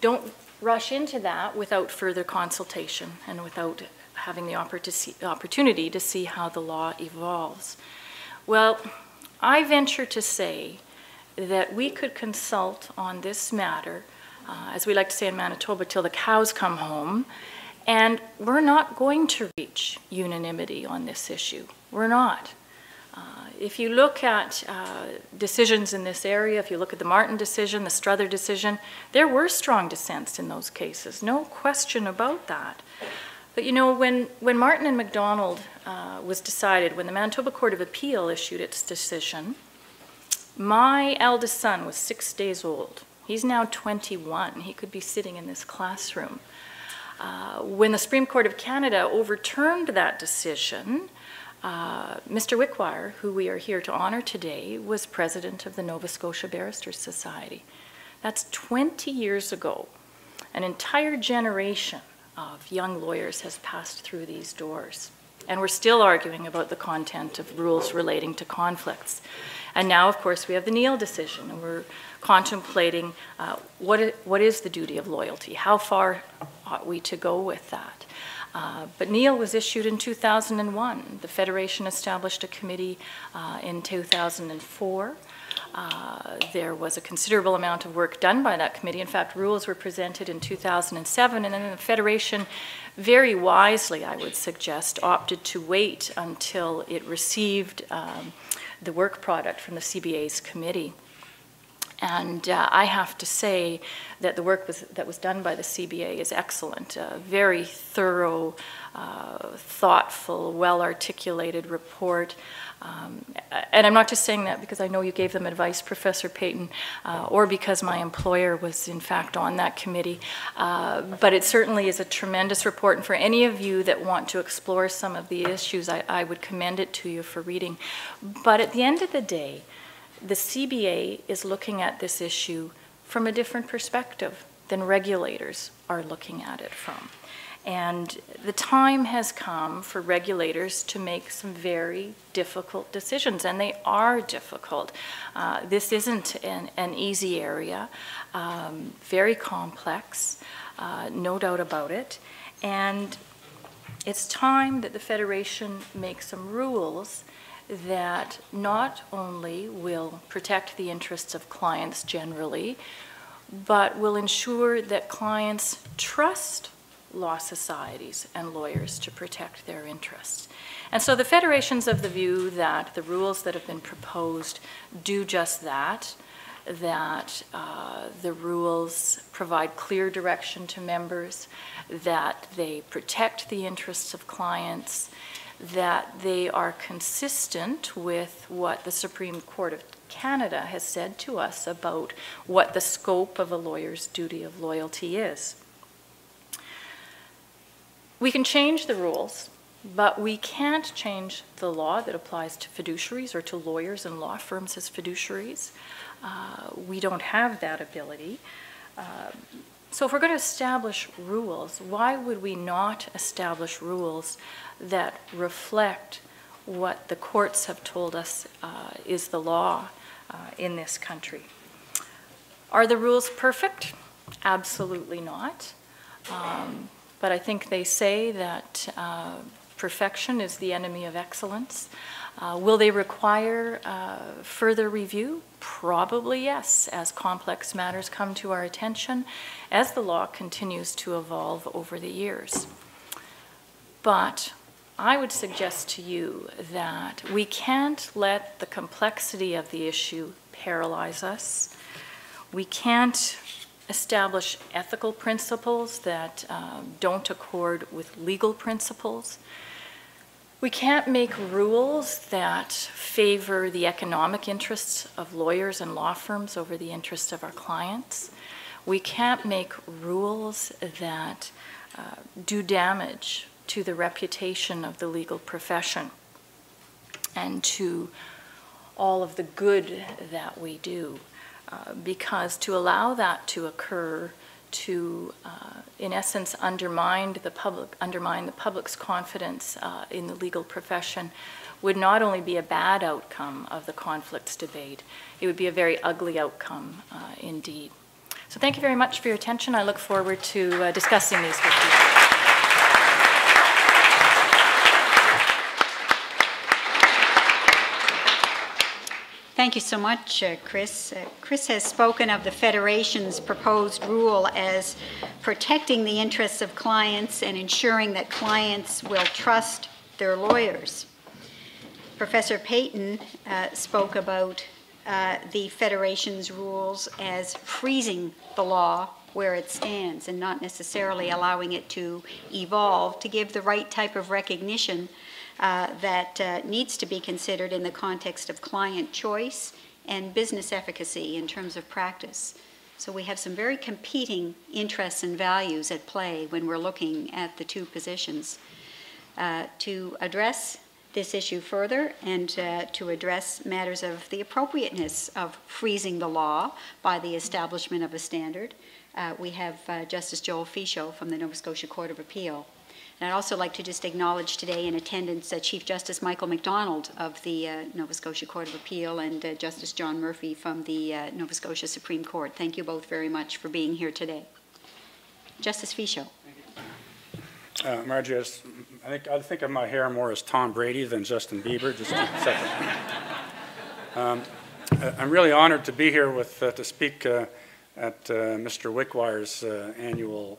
Don't rush into that without further consultation and without having the opportunity to see how the law evolves. Well, I venture to say that we could consult on this matter uh, as we like to say in Manitoba, till the cows come home. And we're not going to reach unanimity on this issue. We're not. Uh, If you look at uh, decisions in this area, if you look at the Martin decision, the Strother decision, there were strong dissents in those cases, no question about that. But you know, when, when Martin and MacDonald uh, was decided, when the Manitoba Court of Appeal issued its decision, my eldest son was six days old. He's now 21. He could be sitting in this classroom. Uh, when the Supreme Court of Canada overturned that decision, uh, Mr. Wickwire, who we are here to honor today, was president of the Nova Scotia Barristers Society. That's 20 years ago. An entire generation of young lawyers has passed through these doors. And we're still arguing about the content of rules relating to conflicts. And now, of course, we have the Neil decision, and we're contemplating uh, what, what is the duty of loyalty? How far ought we to go with that? Uh, But Neil was issued in 2001. The Federation established a committee uh, in 2004. Uh, There was a considerable amount of work done by that committee. In fact, rules were presented in 2007, and then the Federation, very wisely, I would suggest, opted to wait until it received um, the work product from the CBA's committee. And uh, I have to say that the work was, that was done by the CBA is excellent. A very thorough, uh, thoughtful, well articulated report. Um, and I'm not just saying that because I know you gave them advice, Professor Paton, uh, or because my employer was in fact on that committee. Uh, but it certainly is a tremendous report. And for any of you that want to explore some of the issues, I, I would commend it to you for reading. But at the end of the day, the CBA is looking at this issue from a different perspective than regulators are looking at it from. And the time has come for regulators to make some very difficult decisions, and they are difficult. Uh, this isn't an, an easy area, um, very complex, uh, no doubt about it. And it's time that the Federation make some rules that not only will protect the interests of clients generally, but will ensure that clients trust law societies and lawyers to protect their interests. And so the Federation's of the view that the rules that have been proposed do just that, that uh, the rules provide clear direction to members, that they protect the interests of clients, that they are consistent with what the Supreme Court of Canada has said to us about what the scope of a lawyer's duty of loyalty is. We can change the rules, but we can't change the law that applies to fiduciaries or to lawyers and law firms as fiduciaries. Uh, we don't have that ability. Uh, so if we're going to establish rules, why would we not establish rules that reflect what the courts have told us uh, is the law uh, in this country? Are the rules perfect? Absolutely not. Um, but I think they say that uh, perfection is the enemy of excellence. Uh, will they require uh, further review? Probably yes, as complex matters come to our attention, as the law continues to evolve over the years. But I would suggest to you that we can't let the complexity of the issue paralyze us. We can't establish ethical principles that um, don't accord with legal principles. We can't make rules that favor the economic interests of lawyers and law firms over the interests of our clients. We can't make rules that uh, do damage to the reputation of the legal profession and to all of the good that we do. Uh, because to allow that to occur to, uh, in essence, undermine the public, undermine the public's confidence uh, in the legal profession would not only be a bad outcome of the conflicts debate, it would be a very ugly outcome uh, indeed. So thank you very much for your attention. I look forward to uh, discussing these with you. Thank you so much, uh, Chris. Uh, Chris has spoken of the Federation's proposed rule as protecting the interests of clients and ensuring that clients will trust their lawyers. Professor Paton uh, spoke about uh, the Federation's rules as freezing the law where it stands and not necessarily allowing it to evolve to give the right type of recognition uh, that uh, needs to be considered in the context of client choice and business efficacy in terms of practice. So we have some very competing interests and values at play when we're looking at the two positions. Uh, to address this issue further and uh, to address matters of the appropriateness of freezing the law by the establishment of a standard, uh, we have uh, Justice Joel Fichaud from the Nova Scotia Court of Appeal. And I'd also like to just acknowledge today in attendance uh, Chief Justice Michael MacDonald of the uh, Nova Scotia Court of Appeal and uh, Justice John Murphy from the uh, Nova Scotia Supreme Court. Thank you both very much for being here today. Justice Fichaud. Uh, Margie, I think, I think of my hair more as Tom Brady than Justin Bieber, just a second. Um, I'm really honored to be here with, uh, to speak uh, at Mr. Wickwire's annual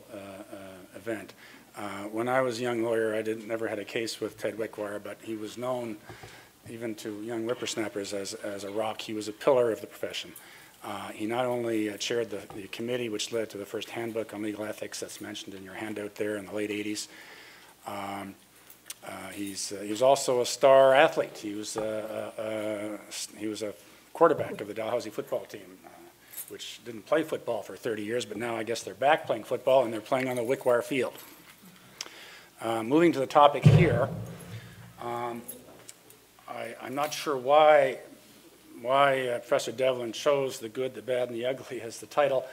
event. Uh, When I was a young lawyer, I didn't, never had a case with Ted Wickwire, but he was known even to young whippersnappers as, as a rock. He was a pillar of the profession. Uh, He not only uh, chaired the, the committee which led to the first handbook on legal ethics that's mentioned in your handout there in the late 80s. Um, uh, He's, uh, he was also a star athlete. He was, uh, uh, uh, he was a quarterback of the Dalhousie football team, which didn't play football for 30 years, but now I guess they're back playing football, and they're playing on the Wickwire field. Uh, Moving to the topic here, um, I, I'm not sure why, why uh, Professor Devlin chose the good, the bad, and the ugly as the title,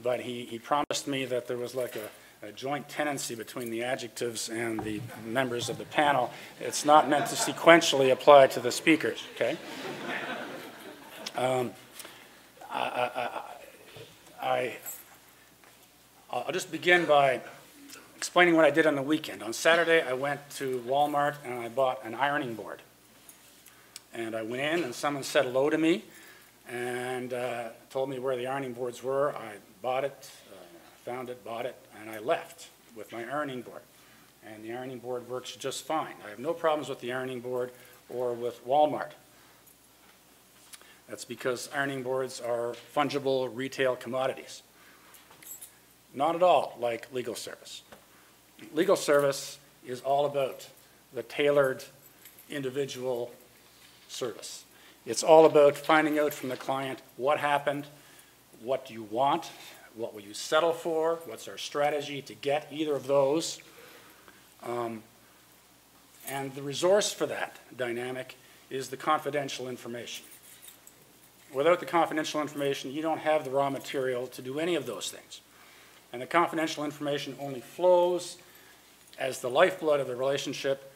but he, he promised me that there was like a, a joint tenancy between the adjectives and the members of the panel. It's not meant to sequentially apply to the speakers, okay? Um, I, I, I, I'll just begin by explaining what I did on the weekend. On Saturday, I went to Walmart and I bought an ironing board. And I went in and someone said hello to me and uh, told me where the ironing boards were. I bought it, uh, found it, bought it, and I left with my ironing board. And the ironing board works just fine. I have no problems with the ironing board or with Walmart. That's because ironing boards are fungible retail commodities. Not at all like legal service. Legal service is all about the tailored individual service. It's all about finding out from the client what happened, what do you want, what will you settle for, what's our strategy to get either of those. Um, and the resource for that dynamic is the confidential information. Without the confidential information, you don't have the raw material to do any of those things. And the confidential information only flows as the lifeblood of the relationship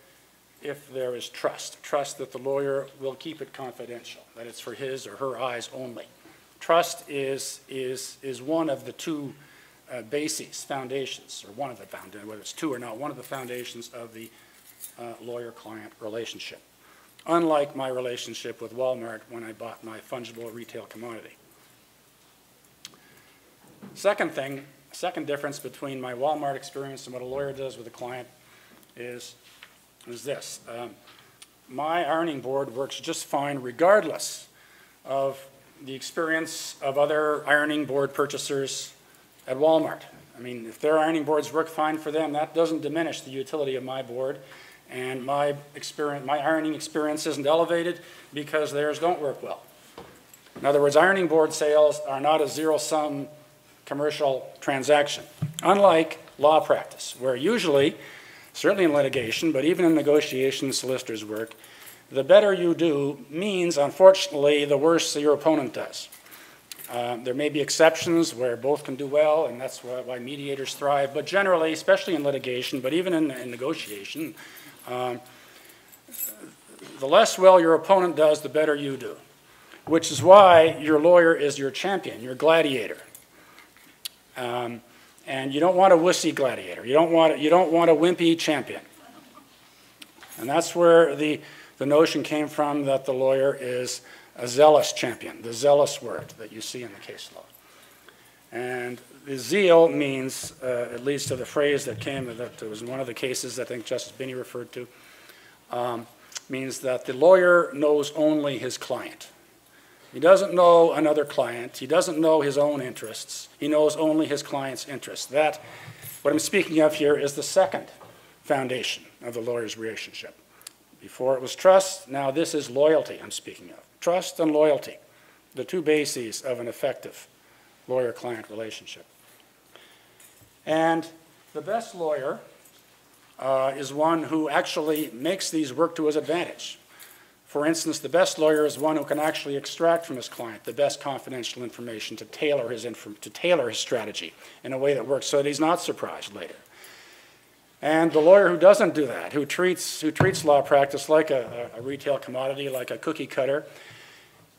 if there is trust. Trust that the lawyer will keep it confidential, that it's for his or her eyes only. Trust is, is, is one of the two uh, bases, foundations, or one of the foundations, whether it's two or not, one of the foundations of the uh, lawyer-client relationship. Unlike my relationship with Walmart when I bought my fungible retail commodity. Second thing, second difference between my Walmart experience and what a lawyer does with a client is, is this. Um, my ironing board works just fine regardless of the experience of other ironing board purchasers at Walmart. I mean, if their ironing boards work fine for them, that doesn't diminish the utility of my board. And my experience, my ironing experience isn't elevated because theirs don't work well. In other words, ironing board sales are not a zero-sum commercial transaction, unlike law practice, where usually, certainly in litigation, but even in negotiation, solicitors work, the better you do means, unfortunately, the worse your opponent does. Uh, there may be exceptions where both can do well, and that's why, why mediators thrive. But generally, especially in litigation, but even in, in negotiation, um, the less well your opponent does, the better you do. Which is why your lawyer is your champion, your gladiator. Um, and you don't want a wussy gladiator. You don't want, you don't want a wimpy champion. And that's where the, the notion came from that the lawyer is a zealous champion, the zealous word that you see in the case law. And the zeal means, uh, at least to the phrase that came, that was in one of the cases I think Justice Binnie referred to, um, means that the lawyer knows only his client. He doesn't know another client. He doesn't know his own interests. He knows only his client's interests. That, what I'm speaking of here, is the second foundation of the lawyer's relationship. Before it was trust, now this is loyalty I'm speaking of. Trust and loyalty, the two bases of an effective lawyer-client relationship. And the best lawyer uh, is one who actually makes these work to his advantage. For instance, the best lawyer is one who can actually extract from his client the best confidential information to tailor his, to tailor his strategy in a way that works so that he's not surprised later. And the lawyer who doesn't do that, who treats, who treats law practice like a, a retail commodity, like a cookie cutter,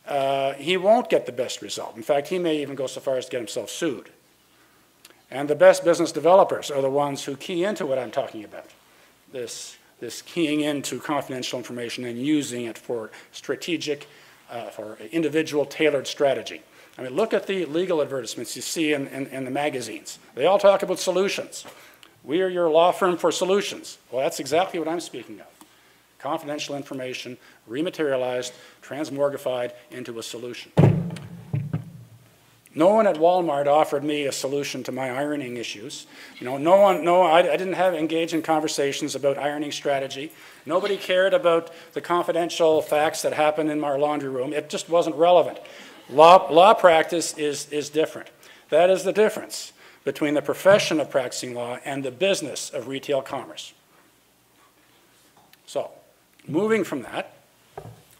uh, he won't get the best result. In fact, he may even go so far as to get himself sued. And the best business developers are the ones who key into what I'm talking about this, this keying into confidential information and using it for strategic, uh, for individual tailored strategy. I mean, look at the legal advertisements you see in, in, in the magazines. They all talk about solutions. We are your law firm for solutions. Well, that's exactly what I'm speaking of. Confidential information rematerialized, transmorgified into a solution. No one at Walmart offered me a solution to my ironing issues. You know, no one, no, I, I didn't have engaged in conversations about ironing strategy. Nobody cared about the confidential facts that happened in our laundry room. It just wasn't relevant. Law, law practice is, is different. That is the difference between the profession of practicing law and the business of retail commerce. So, moving from that,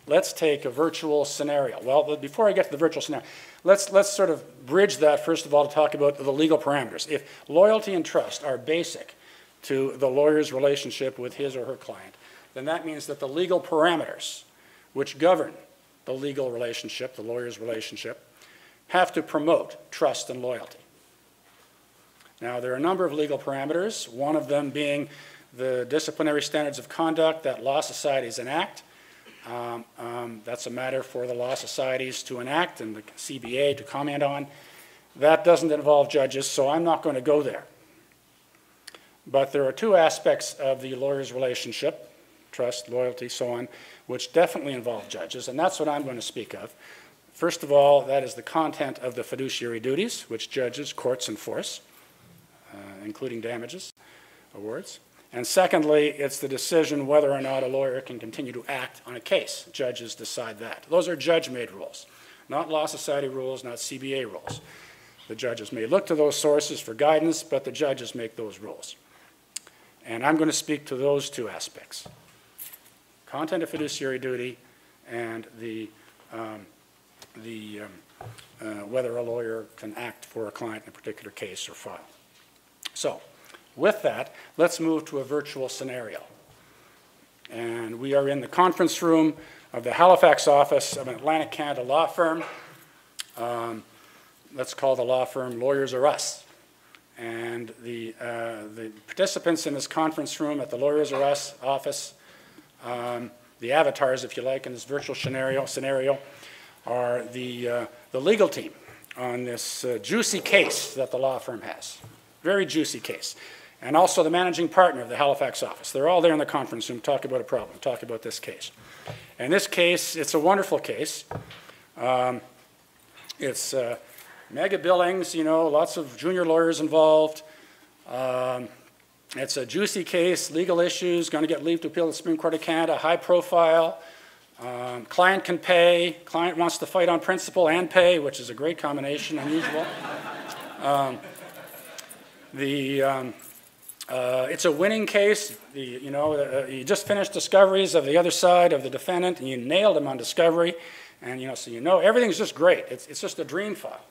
let's take a virtual scenario. Well, before I get to the virtual scenario, let's, let's sort of bridge that, first of all, to talk about the legal parameters. If loyalty and trust are basic to the lawyer's relationship with his or her client, then that means that the legal parameters which govern the legal relationship, the lawyer's relationship, have to promote trust and loyalty. Now, there are a number of legal parameters, one of them being the disciplinary standards of conduct that law societies enact. Um, um, that's a matter for the law societies to enact and the CBA to comment on. That doesn't involve judges, so I'm not going to go there. But there are two aspects of the lawyer's relationship trust, loyalty, so on which definitely involve judges, and that's what I'm going to speak of. First of all, that is the content of the fiduciary duties, which judges, courts enforce, uh, including damages awards. And secondly, it's the decision whether or not a lawyer can continue to act on a case. Judges decide that. Those are judge-made rules, not law society rules, not CBA rules. The judges may look to those sources for guidance, but the judges make those rules. And I'm going to speak to those two aspects. Content of fiduciary duty and the, um, the, um, uh, whether a lawyer can act for a client in a particular case or file. So, with that, let's move to a virtual scenario. And we are in the conference room of the Halifax office of an Atlantic Canada law firm. Um, let's call the law firm Lawyers R Us. And the, uh, the participants in this conference room at the Lawyers R Us office, um, the avatars, if you like, in this virtual scenario, scenario are the, uh, the legal team on this uh, juicy case that the law firm has. Very juicy case and also the managing partner of the Halifax office. They're all there in the conference room talk about a problem, talk about this case. And this case, it's a wonderful case. Um, it's uh, mega billings, you know, lots of junior lawyers involved. Um, it's a juicy case, legal issues, going to get leave to appeal to the Supreme Court of Canada, high profile. Um, client can pay, client wants to fight on principle and pay, which is a great combination, unusual. Um, the, um, uh, it's a winning case. You know, uh, you just finished discoveries of the other side of the defendant, and you nailed him on discovery, and you know, so you know everything's just great. It's, it's just a dream file.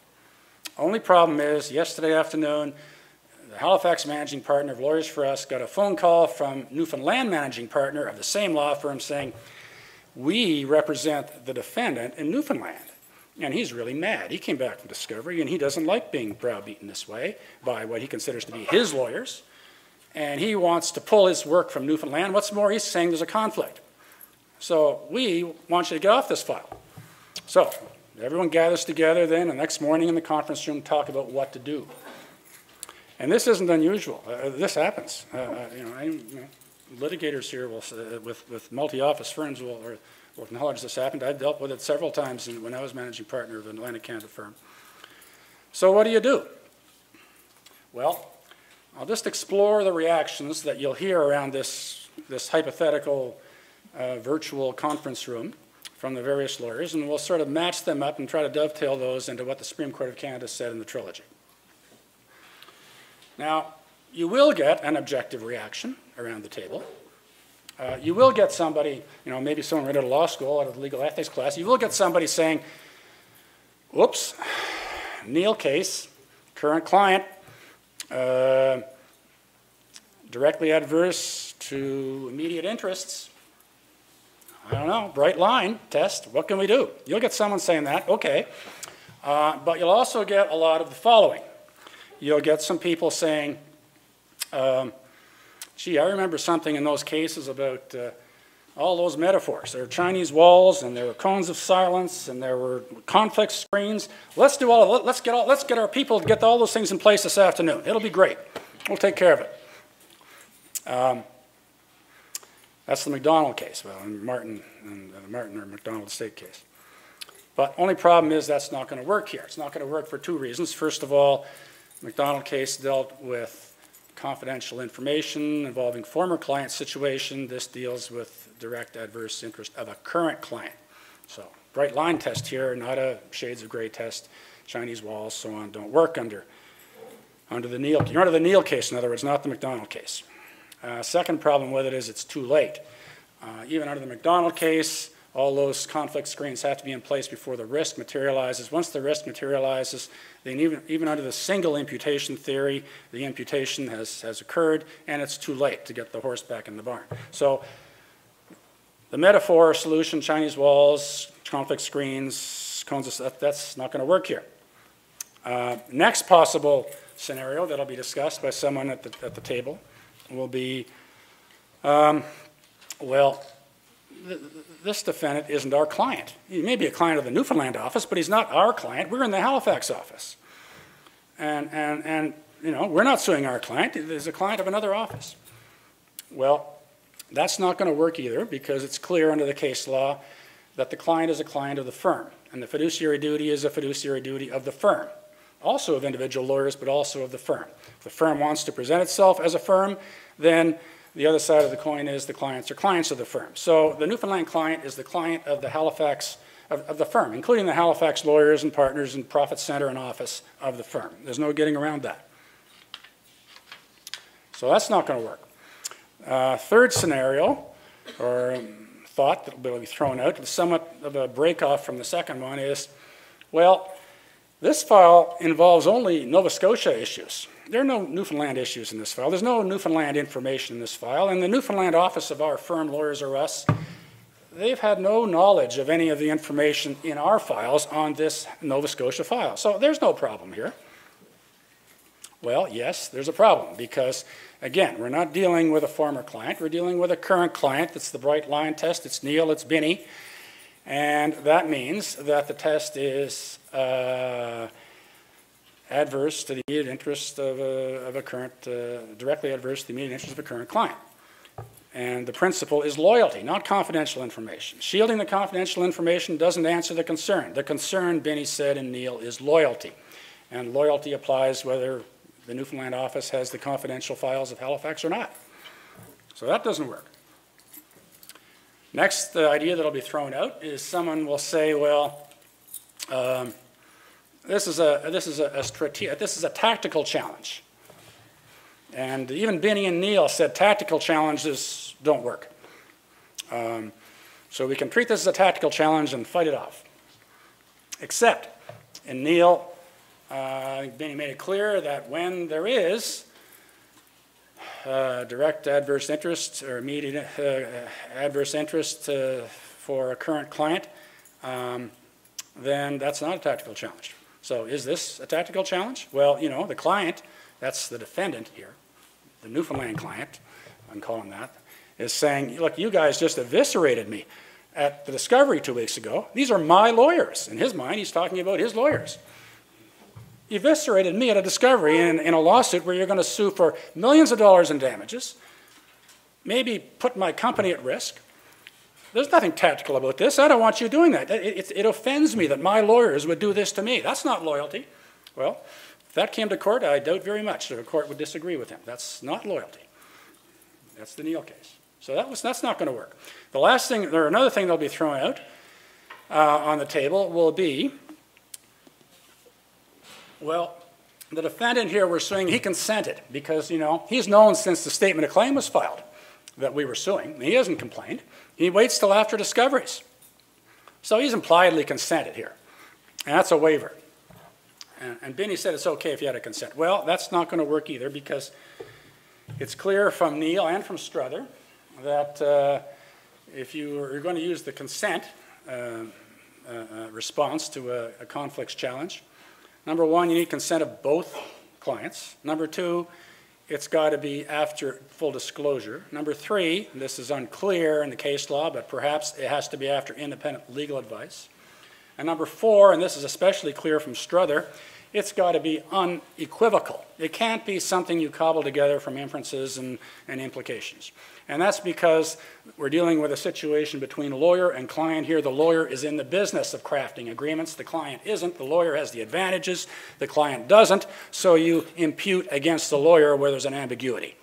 Only problem is, yesterday afternoon, the Halifax managing partner of Lawyers for Us got a phone call from Newfoundland managing partner of the same law firm saying, "We represent the defendant in Newfoundland." And he's really mad. He came back from discovery and he doesn't like being browbeaten this way by what he considers to be his lawyers and he wants to pull his work from Newfoundland. What's more, he's saying there's a conflict. So we want you to get off this file. So everyone gathers together then the next morning in the conference room talk about what to do. And this isn't unusual. Uh, this happens. Uh, uh you know, I, you know, litigators here will, uh, with, with multi-office firms will, or will acknowledge this happened. I've dealt with it several times when I was managing partner of an Atlantic Canada firm. So what do you do? Well, I'll just explore the reactions that you'll hear around this, this hypothetical uh, virtual conference room from the various lawyers, and we'll sort of match them up and try to dovetail those into what the Supreme Court of Canada said in the trilogy. Now, you will get an objective reaction around the table. Uh, you will get somebody, you know, maybe someone right out of law school, out of the legal ethics class, you will get somebody saying, oops, Neil case, current client, uh, directly adverse to immediate interests. I don't know, bright line test, what can we do? You'll get someone saying that, okay. Uh, but you'll also get a lot of the following. You'll get some people saying, um, gee, I remember something in those cases about uh, all those metaphors. There were Chinese walls, and there were cones of silence, and there were conflict screens. Let's do all. Of, let's get all. Let's get our people to get all those things in place this afternoon. It'll be great. We'll take care of it. Um, that's the MacDonald case, well, and Martin and the Martin or MacDonald Estate case. But only problem is that's not going to work here. It's not going to work for two reasons. First of all, MacDonald case dealt with confidential information involving former client situation. This deals with direct adverse interest of a current client. So bright line test here, not a shades of gray test. Chinese walls, so on, don't work under, under the Neil, you're under the Neil case, in other words, not the MacDonald case. Uh, second problem with it is it's too late. Uh, even under the MacDonald case, all those conflict screens have to be in place before the risk materializes. Once the risk materializes, then even, even under the single imputation theory, the imputation has, has occurred, and it's too late to get the horse back in the barn. So the metaphor solution, Chinese walls, conflict screens, cones that, that's not going to work here. Uh, next possible scenario that'll be discussed by someone at the, at the table will be, um, well, this defendant isn't our client. He may be a client of the Newfoundland office, but he's not our client. We're in the Halifax office. And, and, and you know, we're not suing our client. There's a client of another office. Well, that's not going to work either because it's clear under the case law that the client is a client of the firm. And the fiduciary duty is a fiduciary duty of the firm, also of individual lawyers, but also of the firm. If the firm wants to present itself as a firm, then the other side of the coin is the clients are clients of the firm. So the Newfoundland client is the client of the Halifax, of, of the firm, including the Halifax lawyers and partners and profit center and office of the firm. There's no getting around that. So that's not going to work. Uh, third scenario, or um, thought that will be thrown out, somewhat of a break-off from the second one is, well, this file involves only Nova Scotia issues. There are no Newfoundland issues in this file. There's no Newfoundland information in this file. And the Newfoundland office of our firm, Lawyers or Us, they've had no knowledge of any of the information in our files on this Nova Scotia file. So there's no problem here. Well, yes, there's a problem because, again, we're not dealing with a former client. We're dealing with a current client. It's the bright line test. It's Neil, it's Binnie. And that means that the test is uh, adverse to the immediate interest of a, of a current, uh, directly adverse to the immediate interest of a current client. And the principle is loyalty, not confidential information. Shielding the confidential information doesn't answer the concern. The concern, Binnie said and Neil, is loyalty. And loyalty applies whether the Newfoundland office has the confidential files of Halifax or not. So that doesn't work. Next, the idea that'll be thrown out is someone will say, well, um, this is a this is a, a this is a tactical challenge. And even Binnie and Neil said tactical challenges don't work. Um, so we can treat this as a tactical challenge and fight it off. Except, in Neil, uh, Binnie made it clear that when there is uh, direct adverse interest or immediate uh, adverse interest uh, for a current client, um, then that's not a tactical challenge. So is this a tactical challenge? Well, you know, the client, that's the defendant here, the Newfoundland client, I'm calling that, is saying, look, you guys just eviscerated me at the discovery two weeks ago. These are my lawyers. In his mind, he's talking about his lawyers. Eviscerated me at a discovery in, in a lawsuit where you're going to sue for millions of dollars in damages. maybe put my company at risk. There's nothing tactical about this. I don't want you doing that. It, it, it offends me that my lawyers would do this to me. That's not loyalty. Well, if that came to court, I doubt very much that a court would disagree with him. That's not loyalty. That's the Neil case. So that was, that's not going to work. The last thing, or another thing they'll be throwing out uh, on the table will be, well, the defendant here we're suing, he consented because, you know, he's known since the statement of claim was filed that we were suing. He hasn't complained. He waits till after discoveries. So he's impliedly consented here. And that's a waiver. And, and Binnie said it's okay if you had a consent. Well, that's not going to work either because it's clear from Neil and from Strother that uh, if you are going to use the consent uh, uh, uh, response to a, a conflicts challenge, number one, you need consent of both clients. Number two, it's got to be after full disclosure. Number three, this is unclear in the case law, but perhaps it has to be after independent legal advice. And number four, and this is especially clear from Strother, it's got to be unequivocal. It can't be something you cobble together from inferences and, and implications. And that's because we're dealing with a situation between lawyer and client here. The lawyer is in the business of crafting agreements. The client isn't. The lawyer has the advantages. The client doesn't. So you impute against the lawyer where there's an ambiguity.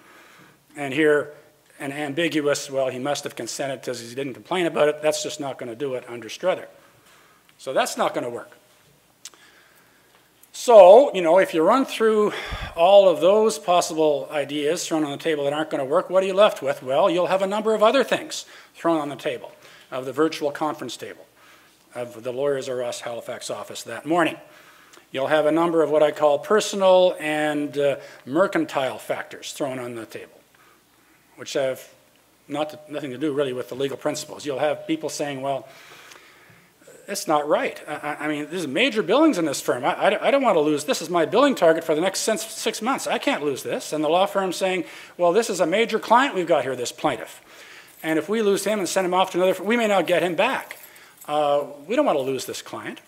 And here, an ambiguous, well, he must have consented because he didn't complain about it. That's just not going to do it under Strother. So that's not going to work. So, you know, if you run through all of those possible ideas thrown on the table that aren't going to work, what are you left with? Well, you'll have a number of other things thrown on the table of the virtual conference table of the Lawyers R Us Halifax office that morning. You'll have a number of what I call personal and uh, mercantile factors thrown on the table, which have not to, nothing to do really with the legal principles. You'll have people saying, well, it's not right. I, I, mean, there's major billings in this firm. I, I, I, don't want to lose. This is my billing target for the next six months. I can't lose this. And the law firm saying, well, this is a major client we've got here, this plaintiff. And if we lose him and send him off to another, firm, we may not get him back. Uh, we don't want to lose this client.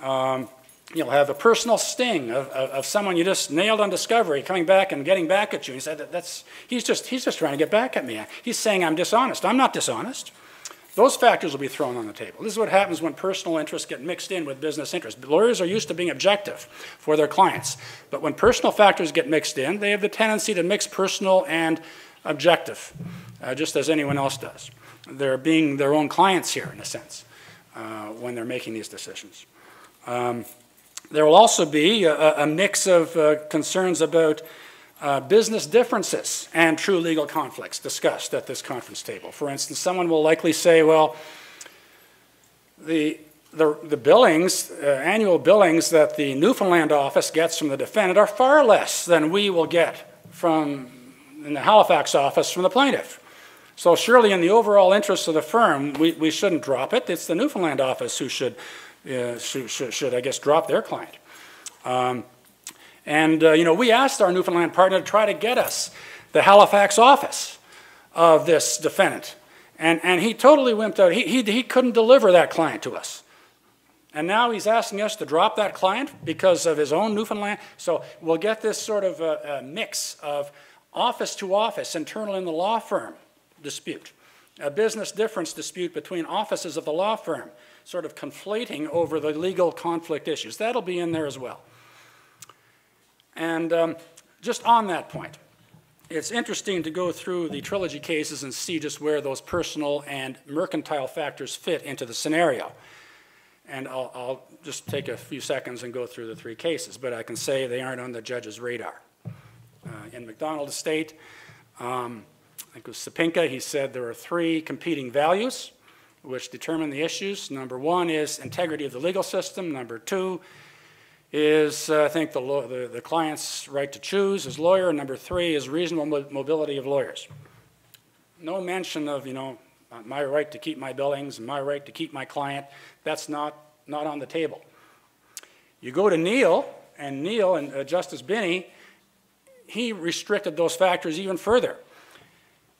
Um, you'll have a personal sting of, of, of, someone you just nailed on discovery coming back and getting back at you. He said, that, that's, he's, just, he's just trying to get back at me. He's saying I'm dishonest. I'm not dishonest. Those factors will be thrown on the table. This is what happens when personal interests get mixed in with business interests. Lawyers are used to being objective for their clients, but when personal factors get mixed in, they have the tendency to mix personal and objective, uh, just as anyone else does. They're being their own clients here, in a sense, uh, when they're making these decisions. Um, there will also be a, a mix of uh, concerns about uh, business differences and true legal conflicts discussed at this conference table. For instance, someone will likely say, well, the, the, the billings, uh, annual billings that the Newfoundland office gets from the defendant are far less than we will get from in the Halifax office from the plaintiff. So surely in the overall interest of the firm, we, we shouldn't drop it. It's the Newfoundland office who should, uh, should, should, should, I guess, drop their client. Um, and, uh, you know, we asked our Newfoundland partner to try to get us the Halifax office of this defendant. And, and he totally wimped out. He, he, he couldn't deliver that client to us. And now he's asking us to drop that client because of his own Newfoundland. So we'll get this sort of a, a mix of office to office, internal in the law firm dispute, a business difference dispute between offices of the law firm, sort of conflating over the legal conflict issues. That'll be in there as well. And um, just on that point, it's interesting to go through the trilogy cases and see just where those personal and mercantile factors fit into the scenario. And I'll, I'll, just take a few seconds and go through the three cases, but I can say they aren't on the judge's radar. Uh, in MacDonald Estate, um, I think it was Sopinka, he said there are three competing values which determine the issues. Number one is integrity of the legal system. Number two is, uh, I think, the, the, the, client's right to choose as lawyer. Number three is reasonable mo mobility of lawyers. No mention of, you know, my right to keep my billings and my right to keep my client. That's not, not on the table. You go to Neil, and Neil and uh, Justice Binnie, he restricted those factors even further.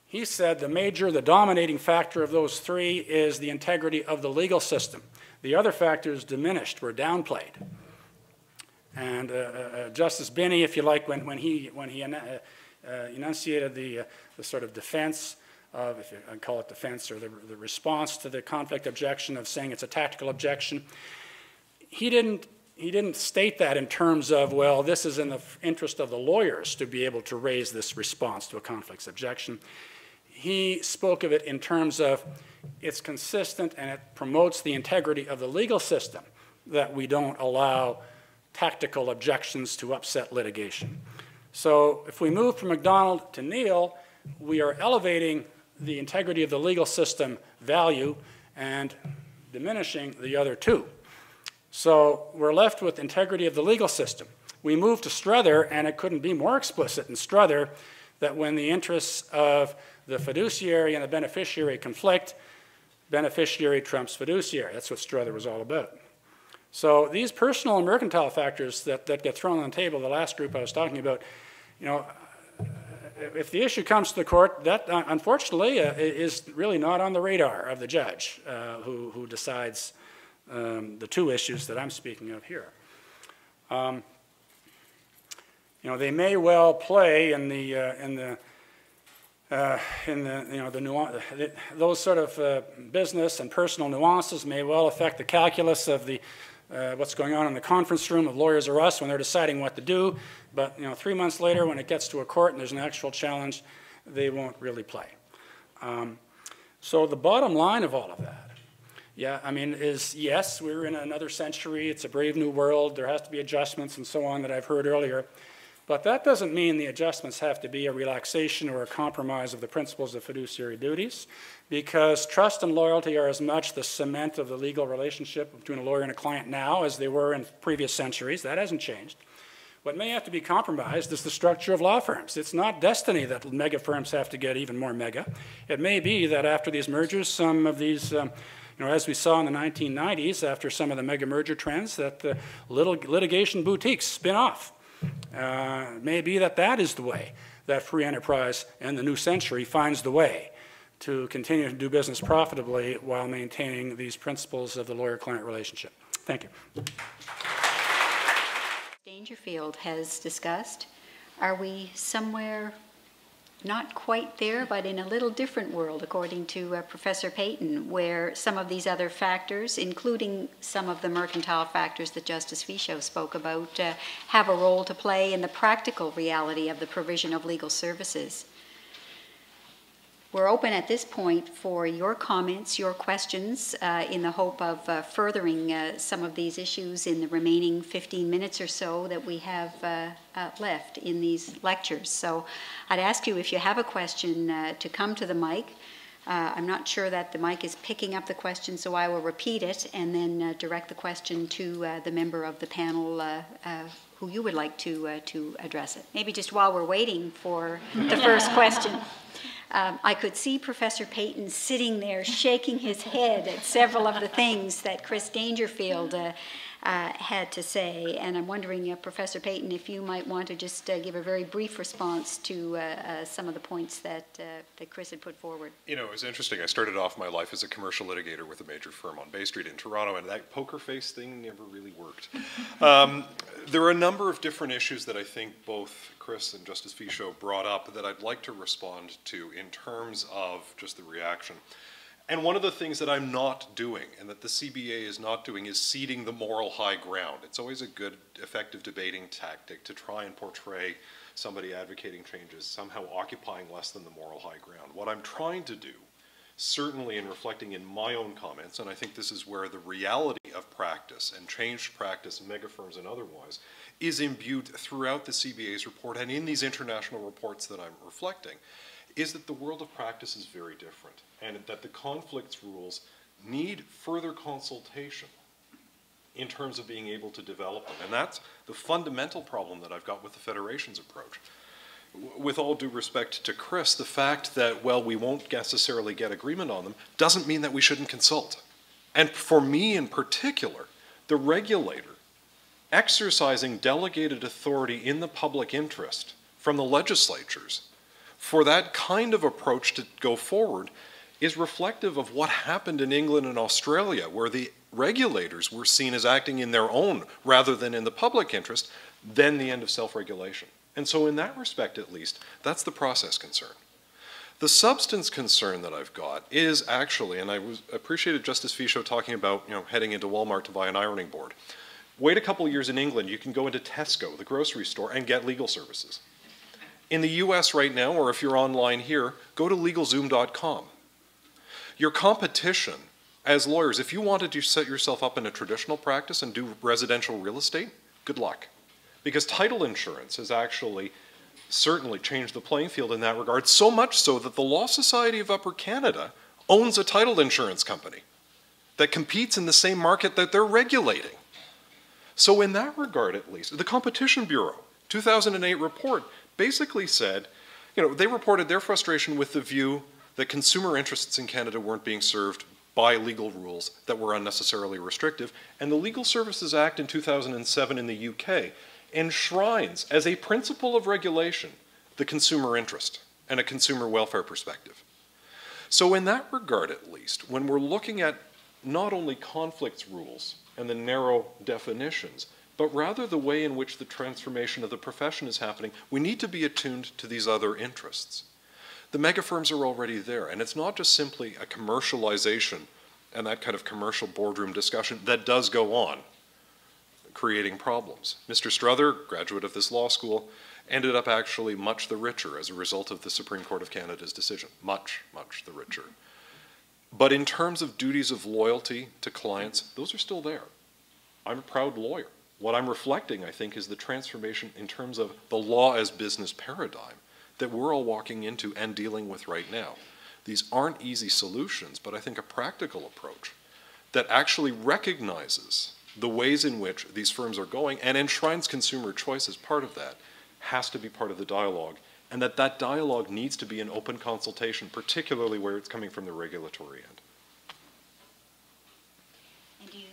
He said the major, the dominating factor of those three is the integrity of the legal system. The other factors diminished, were downplayed. And uh, uh, uh, Justice Binnie, if you like, when, when he, when he enunciated the, the sort of defense of, if you I call it defense, or the, the response to the conflict objection of saying it's a tactical objection. He didn't, he didn't state that in terms of, well, this is in the interest of the lawyers to be able to raise this response to a conflicts objection. He spoke of it in terms of it's consistent and it promotes the integrity of the legal system that we don't allow tactical objections to upset litigation. So if we move from MacDonald to Neil, we are elevating the integrity of the legal system value and diminishing the other two. So we're left with integrity of the legal system. We move to Strother, and it couldn't be more explicit in Strother that when the interests of the fiduciary and the beneficiary conflict, beneficiary trumps fiduciary. That's what Strother was all about. So these personal and mercantile factors that, that get thrown on the table, the last group I was talking about, you know, if the issue comes to the court, that uh, unfortunately uh, is really not on the radar of the judge uh, who, who decides um, the two issues that I'm speaking of here. Um, you know, they may well play in the, uh, in the, uh, in the, you know, the nuance, those sort of uh, business and personal nuances may well affect the calculus of the, uh, what's going on in the conference room of lawyers or us when they're deciding what to do. But you know, three months later, when it gets to a court and there's an actual challenge, they won't really play. Um, so the bottom line of all of that, yeah, I mean, is yes, we're in another century. It's a brave new world. There has to be adjustments and so on that I've heard earlier. But that doesn't mean the adjustments have to be a relaxation or a compromise of the principles of fiduciary duties, because trust and loyalty are as much the cement of the legal relationship between a lawyer and a client now as they were in previous centuries. That hasn't changed. What may have to be compromised is the structure of law firms. It's not destiny that mega firms have to get even more mega. It may be that after these mergers, some of these, um, you know, as we saw in the 1990s, after some of the mega merger trends, that the little litigation boutiques spin off. Uh, it may be that that is the way that free enterprise in the new century finds the way to continue to do business profitably while maintaining these principles of the lawyer-client relationship. Thank you. Dangerfield has discussed. Are we somewhere not quite there, but in a little different world, according to uh, Professor Paton, where some of these other factors, including some of the mercantile factors that Justice Fichaud spoke about, uh, have a role to play in the practical reality of the provision of legal services. We're open at this point for your comments, your questions, uh, in the hope of uh, furthering uh, some of these issues in the remaining 15 minutes or so that we have uh, uh, left in these lectures. So I'd ask you if you have a question uh, to come to the mic. I'm not sure that the mic is picking up the question, so I will repeat it and then direct the question to the member of the panel who you would like to, to address it. Maybe just while we're waiting for the first question. Um, I could see Professor Paton sitting there shaking his head at several of the things that Chris Dangerfield uh, uh, had to say. And I'm wondering, uh, Professor Paton, if you might want to just uh, give a very brief response to uh, uh, some of the points that, that Chris had put forward. You know, it was interesting. I started off my life as a commercial litigator with a major firm on Bay Street in Toronto, and that poker face thing never really worked. um, there are a number of different issues that I think both Chris and Justice Fichaud brought up that I'd like to respond to in terms of just the reaction. And one of the things that I'm not doing and that the CBA is not doing is ceding the moral high ground. It's always a good, effective debating tactic to try and portray somebody advocating changes somehow occupying less than the moral high ground. What I'm trying to do, certainly in reflecting in my own comments, and I think this is where the reality of practice and changed practice, mega firms and otherwise, is imbued throughout the CBA's report and in these international reports that I'm reflecting, is that the world of practice is very different and that the conflicts rules need further consultation in terms of being able to develop them. And that's the fundamental problem that I've got with the Federation's approach. With all due respect to Chris, the fact that, well, we won't necessarily get agreement on them doesn't mean that we shouldn't consult. And for me in particular, the regulator exercising delegated authority in the public interest from the legislatures for that kind of approach to go forward is reflective of what happened in England and Australia, where the regulators were seen as acting in their own rather than in the public interest, then the end of self regulation. And so, in that respect at least, that's the process concern. The substance concern that I've got is actually, and I was appreciated Justice Fichaud talking about, you know, heading into Walmart to buy an ironing board. Wait a couple years in England, you can go into Tesco, the grocery store, and get legal services. In the US right now, or if you're online here, go to LegalZoom.com. Your competition as lawyers, if you wanted to set yourself up in a traditional practice and do residential real estate, good luck. Because title insurance has actually certainly changed the playing field in that regard, so much so that the Law Society of Upper Canada owns a title insurance company that competes in the same market that they're regulating. So, in that regard, at least, the Competition Bureau, 2008 report, basically said, you know, they reported their frustration with the view that consumer interests in Canada weren't being served by legal rules that were unnecessarily restrictive. And the Legal Services Act in 2007 in the UK enshrines as a principle of regulation the consumer interest and a consumer welfare perspective. So, in that regard, at least, when we're looking at not only conflicts rules and the narrow definitions, but rather the way in which the transformation of the profession is happening, we need to be attuned to these other interests. The mega firms are already there, and it's not just simply a commercialization and that kind of commercial boardroom discussion that does go on, creating problems. Mr. Strother, graduate of this law school, ended up actually much the richer as a result of the Supreme Court of Canada's decision. Much, much the richer. But in terms of duties of loyalty to clients, those are still there. I'm a proud lawyer. What I'm reflecting, I think, is the transformation in terms of the law as business paradigm that we're all walking into and dealing with right now. These aren't easy solutions, but I think a practical approach that actually recognizes the ways in which these firms are going and enshrines consumer choice as part of that has to be part of the dialogue and that that dialogue needs to be an open consultation, particularly where it's coming from the regulatory end. And do you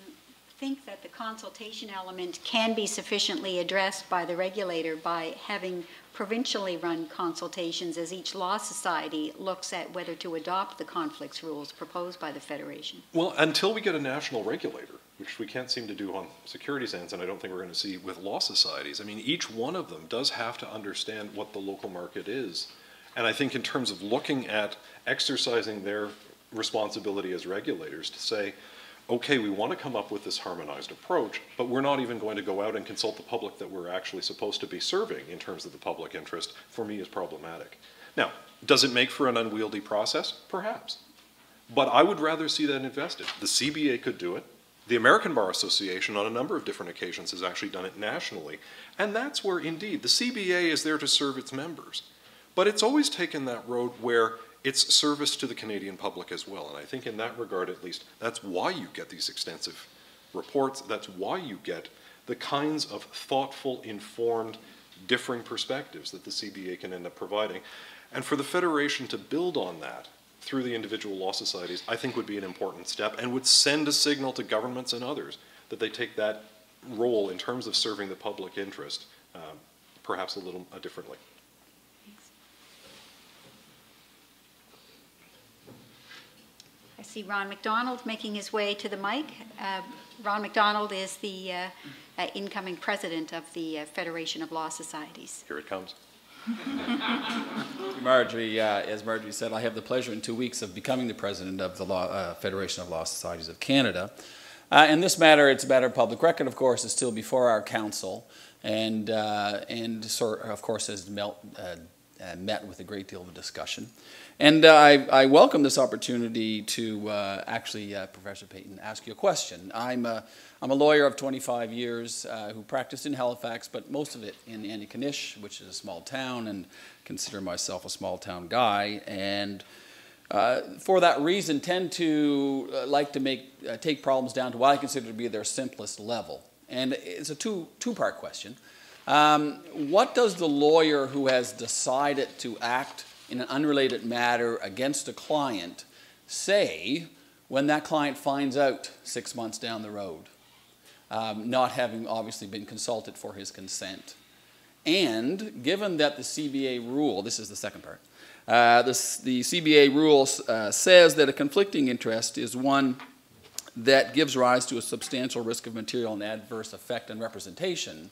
think that the consultation element can be sufficiently addressed by the regulator by having provincially run consultations as each law society looks at whether to adopt the conflicts rules proposed by the Federation? Well, until we get a national regulator, which we can't seem to do on securities ends, and I don't think we're going to see with law societies. I mean, each one of them does have to understand what the local market is. And I think in terms of looking at exercising their responsibility as regulators to say, okay, we want to come up with this harmonized approach, but we're not even going to go out and consult the public that we're actually supposed to be serving in terms of the public interest, for me is problematic. Now, does it make for an unwieldy process? Perhaps. But I would rather see that invested. The CBA could do it. The American Bar Association, on a number of different occasions, has actually done it nationally. And that's where, indeed, the CBA is there to serve its members. But it's always taken that road where it's service to the Canadian public as well. And I think, in that regard at least, that's why you get these extensive reports. That's why you get the kinds of thoughtful, informed, differing perspectives that the CBA can end up providing. And for the Federation to build on that through the individual law societies, I think would be an important step and would send a signal to governments and others that they take that role in terms of serving the public interest um, perhaps a little uh, differently. See Ron MacDonald making his way to the mic. Uh, Ron MacDonald is the uh, uh, incoming president of the uh, Federation of Law Societies. Here it comes. Marjorie, uh, as Marjorie said, I have the pleasure in two weeks of becoming the president of the Law, uh, Federation of Law Societies of Canada. Uh, in this matter, it's a matter of public record, of course, is still before our council, and, uh, and sort of course, has melt, uh, uh, met with a great deal of discussion. And I, I, welcome this opportunity to actually, Professor Paton, ask you a question. I'm a, I'm a lawyer of 25 years uh, who practiced in Halifax, but most of it in Antigonish, which is a small town, and consider myself a small town guy. And uh, for that reason, tend to uh, like to make uh, take problems down to what I consider to be their simplest level. And it's a two two part question. Um, what does the lawyer who has decided to act in an unrelated matter against a client say when that client finds out six months down the road? um, not having obviously been consulted for his consent. And given that the CBA rule, this is the second part, uh, this, the CBA rule uh, says that a conflicting interest is one that gives rise to a substantial risk of material and adverse effect on representation.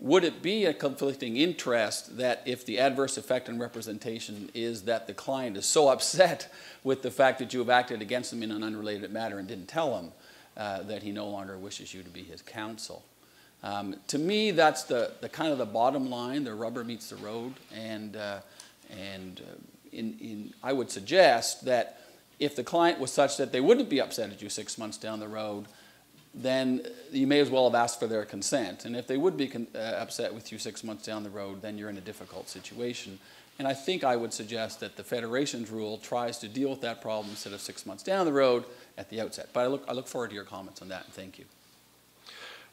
Would it be a conflicting interest that if the adverse effect on representation is that the client is so upset with the fact that you have acted against him in an unrelated matter and didn't tell him uh, that he no longer wishes you to be his counsel? Um, to me, that's the, the kind of the bottom line. The rubber meets the road, and uh, and uh, in, in, I would suggest that if the client was such that they wouldn't be upset at you six months down the road, then you may as well have asked for their consent. And if they would be uh, upset with you six months down the road, then you're in a difficult situation. And I think I would suggest that the Federation's rule tries to deal with that problem instead of six months down the road at the outset. But I look, I look forward to your comments on that, and thank you.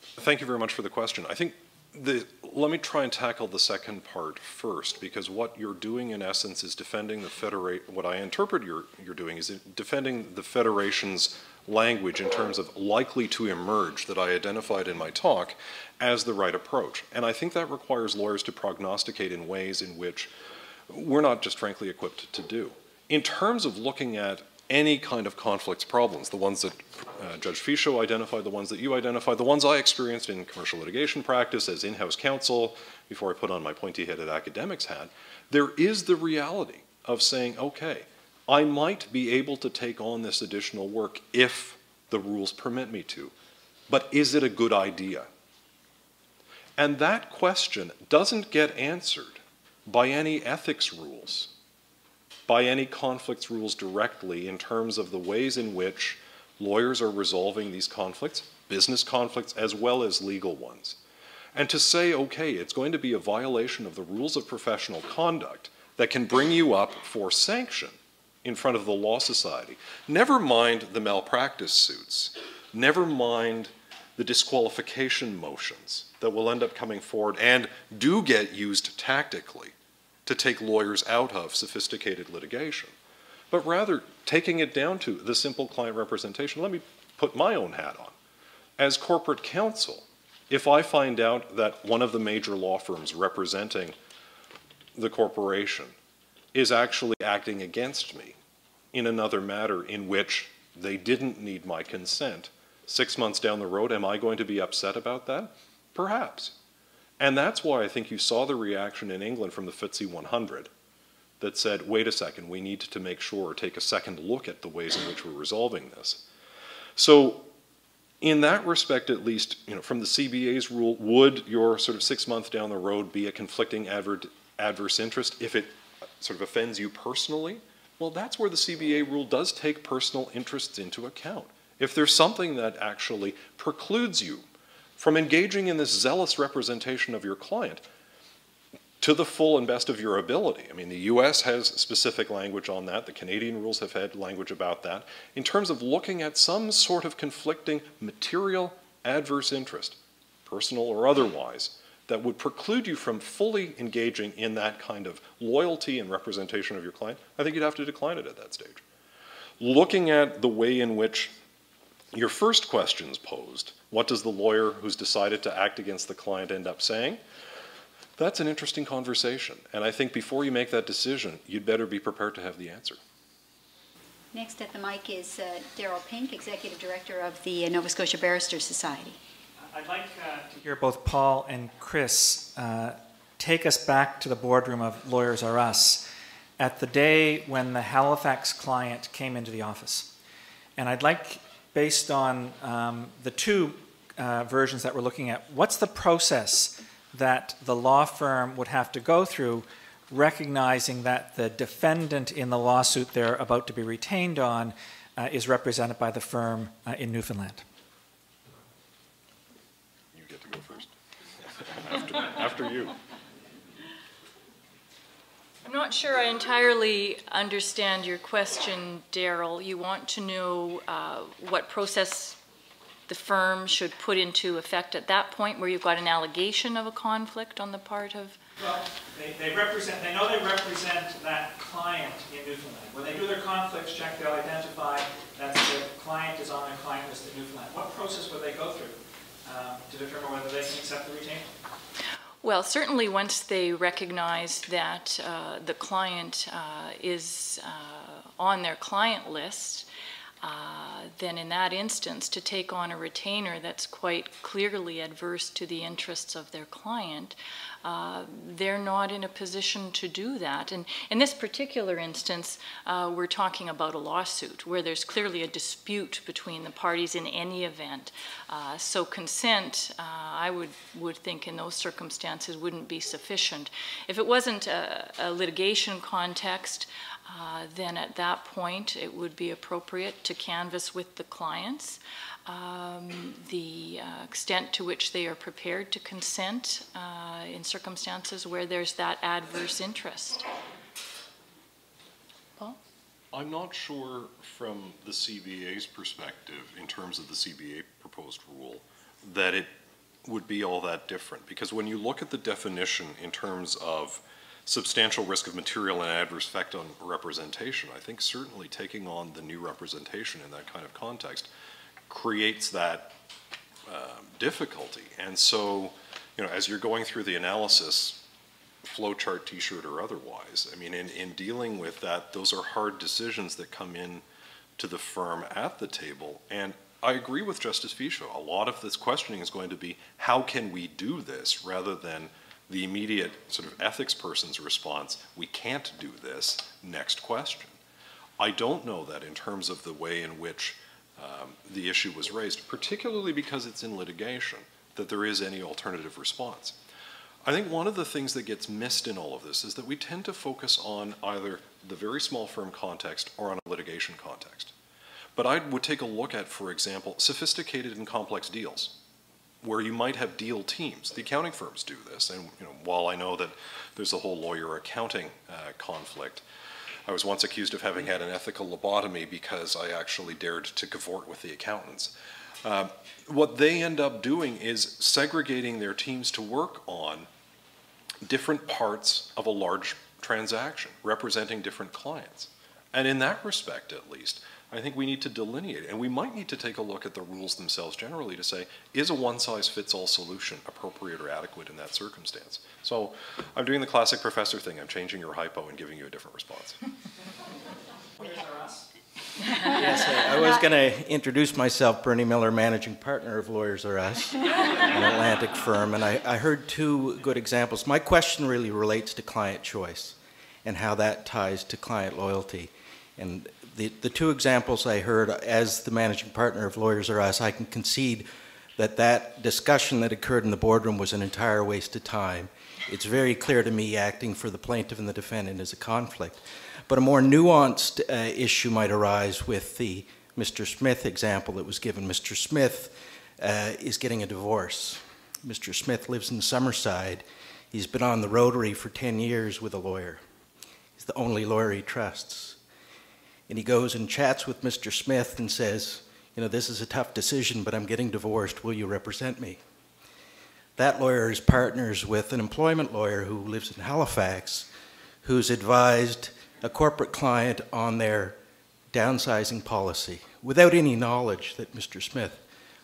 Thank you very much for the question. I think the, let me try and tackle the second part first, because what you're doing in essence is defending the federate. What I interpret you're you're doing is defending the federation's language in terms of likely to emerge that I identified in my talk as the right approach. And I think that requires lawyers to prognosticate in ways in which we're not just frankly equipped to do. In terms of looking at any kind of conflicts problems, the ones that uh, Judge Fichaud identified, the ones that you identified, the ones I experienced in commercial litigation practice as in-house counsel before I put on my pointy-headed academics hat, there is the reality of saying, okay, I might be able to take on this additional work if the rules permit me to, but is it a good idea? And that question doesn't get answered by any ethics rules by any conflicts rules directly in terms of the ways in which lawyers are resolving these conflicts, business conflicts as well as legal ones. And to say, okay, it's going to be a violation of the rules of professional conduct that can bring you up for sanction in front of the Law Society. Never mind the malpractice suits. Never mind the disqualification motions that will end up coming forward and do get used tactically to take lawyers out of sophisticated litigation, but rather taking it down to the simple client representation. Let me put my own hat on. As corporate counsel, if I find out that one of the major law firms representing the corporation is actually acting against me in another matter in which they didn't need my consent, six months down the road, am I going to be upset about that? Perhaps. And that's why I think you saw the reaction in England from the FTSE 100 that said, wait a second, we need to make sure, or take a second look at the ways in which we're resolving this. So in that respect, at least, you know, from the CBA's rule, would your sort of six months down the road be a conflicting adver adverse interest if it sort of offends you personally? Well, that's where the CBA rule does take personal interests into account. If there's something that actually precludes you from engaging in this zealous representation of your client to the full and best of your ability. I mean, the US has specific language on that, the Canadian rules have had language about that, in terms of looking at some sort of conflicting material adverse interest, personal or otherwise, that would preclude you from fully engaging in that kind of loyalty and representation of your client, I think you'd have to decline it at that stage. Looking at the way in which your first questions posed, what does the lawyer who's decided to act against the client end up saying? That's an interesting conversation. And I think before you make that decision, you'd better be prepared to have the answer. Next at the mic is uh, Darrel Pink, Executive Director of the uh, Nova Scotia Barristers Society. I'd like uh, to hear both Paul and Chris uh, take us back to the boardroom of Lawyers R Us at the day when the Halifax client came into the office. And I'd like based on um, the two uh, versions that we're looking at, what's the process that the law firm would have to go through, recognizing that the defendant in the lawsuit they're about to be retained on uh, is represented by the firm uh, in Newfoundland? You get to go first. After, after you. I'm not sure I entirely understand your question, Darrel. You want to know uh, what process the firm should put into effect at that point where you've got an allegation of a conflict on the part of? Well, they, they represent, they know they represent that client in Newfoundland. When they do their conflicts check, they'll identify that the client is on their client list in Newfoundland. What process would they go through to determine whether they can accept the retainer? Well, certainly once they recognize that uh, the client uh, is uh, on their client list, uh, then in that instance, to take on a retainer that's quite clearly adverse to the interests of their client, uh, they're not in a position to do that. And in this particular instance, uh, we're talking about a lawsuit where there's clearly a dispute between the parties in any event. Uh, so consent, uh, I would, would think in those circumstances wouldn't be sufficient. If it wasn't a, a litigation context, uh, then at that point it would be appropriate to canvass with the clients um, the uh, extent to which they are prepared to consent uh, in circumstances where there's that adverse interest. Paul? I'm not sure from the CBA's perspective, in terms of the CBA proposed rule, that it would be all that different. Because when you look at the definition in terms of substantial risk of material and adverse effect on representation, I think certainly taking on the new representation in that kind of context creates that um, difficulty. And so, you know, as you're going through the analysis, flowchart, t-shirt, or otherwise, I mean, in, in dealing with that, those are hard decisions that come in to the firm at the table. And I agree with Justice Fichaud. A lot of this questioning is going to be, how can we do this, rather than the immediate sort of ethics person's response, we can't do this, next question. I don't know that in terms of the way in which um, the issue was raised, particularly because it's in litigation, that there is any alternative response. I think one of the things that gets missed in all of this is that we tend to focus on either the very small firm context or on a litigation context. But I would take a look at, for example, sophisticated and complex deals, where you might have deal teams. The accounting firms do this, and you know, while I know that there's a whole lawyer accounting uh, conflict, I was once accused of having had an ethical lobotomy because I actually dared to cavort with the accountants. Uh, what they end up doing is segregating their teams to work on different parts of a large transaction, representing different clients. And in that respect, at least, I think we need to delineate, and we might need to take a look at the rules themselves generally to say, is a one-size-fits-all solution appropriate or adequate in that circumstance? So I'm doing the classic professor thing. I'm changing your hypo and giving you a different response. yes, I was going to introduce myself, Bernie Miller, managing partner of Lawyers R Us, an Atlantic firm, and I, I heard two good examples. My question really relates to client choice and how that ties to client loyalty. And the, the two examples I heard as the managing partner of Lawyers R Us, I can concede that that discussion that occurred in the boardroom was an entire waste of time. It's very clear to me acting for the plaintiff and the defendant is a conflict. But a more nuanced uh, issue might arise with the Mr. Smith example that was given. Mr. Smith uh, is getting a divorce. Mr. Smith lives in Summerside. He's been on the Rotary for 10 years with a lawyer. He's the only lawyer he trusts. And he goes and chats with Mr. Smith and says, You know, this is a tough decision, but I'm getting divorced. Will you represent me? That lawyer is partners with an employment lawyer who lives in Halifax, who's advised a corporate client on their downsizing policy without any knowledge that Mr. Smith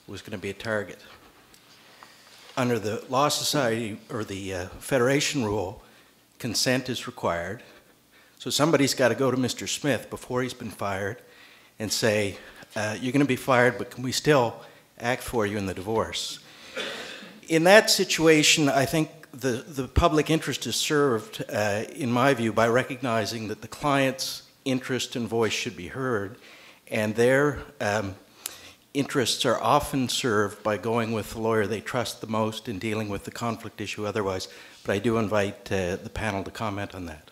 was going to be a target. Under the Law Society or the uh, Federation rule, consent is required so somebody's got to go to Mr. Smith before he's been fired and say, uh, You're going to be fired, but can we still act for you in the divorce? In that situation, I think the, the public interest is served, uh, in my view, by recognizing that the client's interest and voice should be heard, and their um, interests are often served by going with the lawyer they trust the most in dealing with the conflict issue otherwise. But I do invite uh, the panel to comment on that.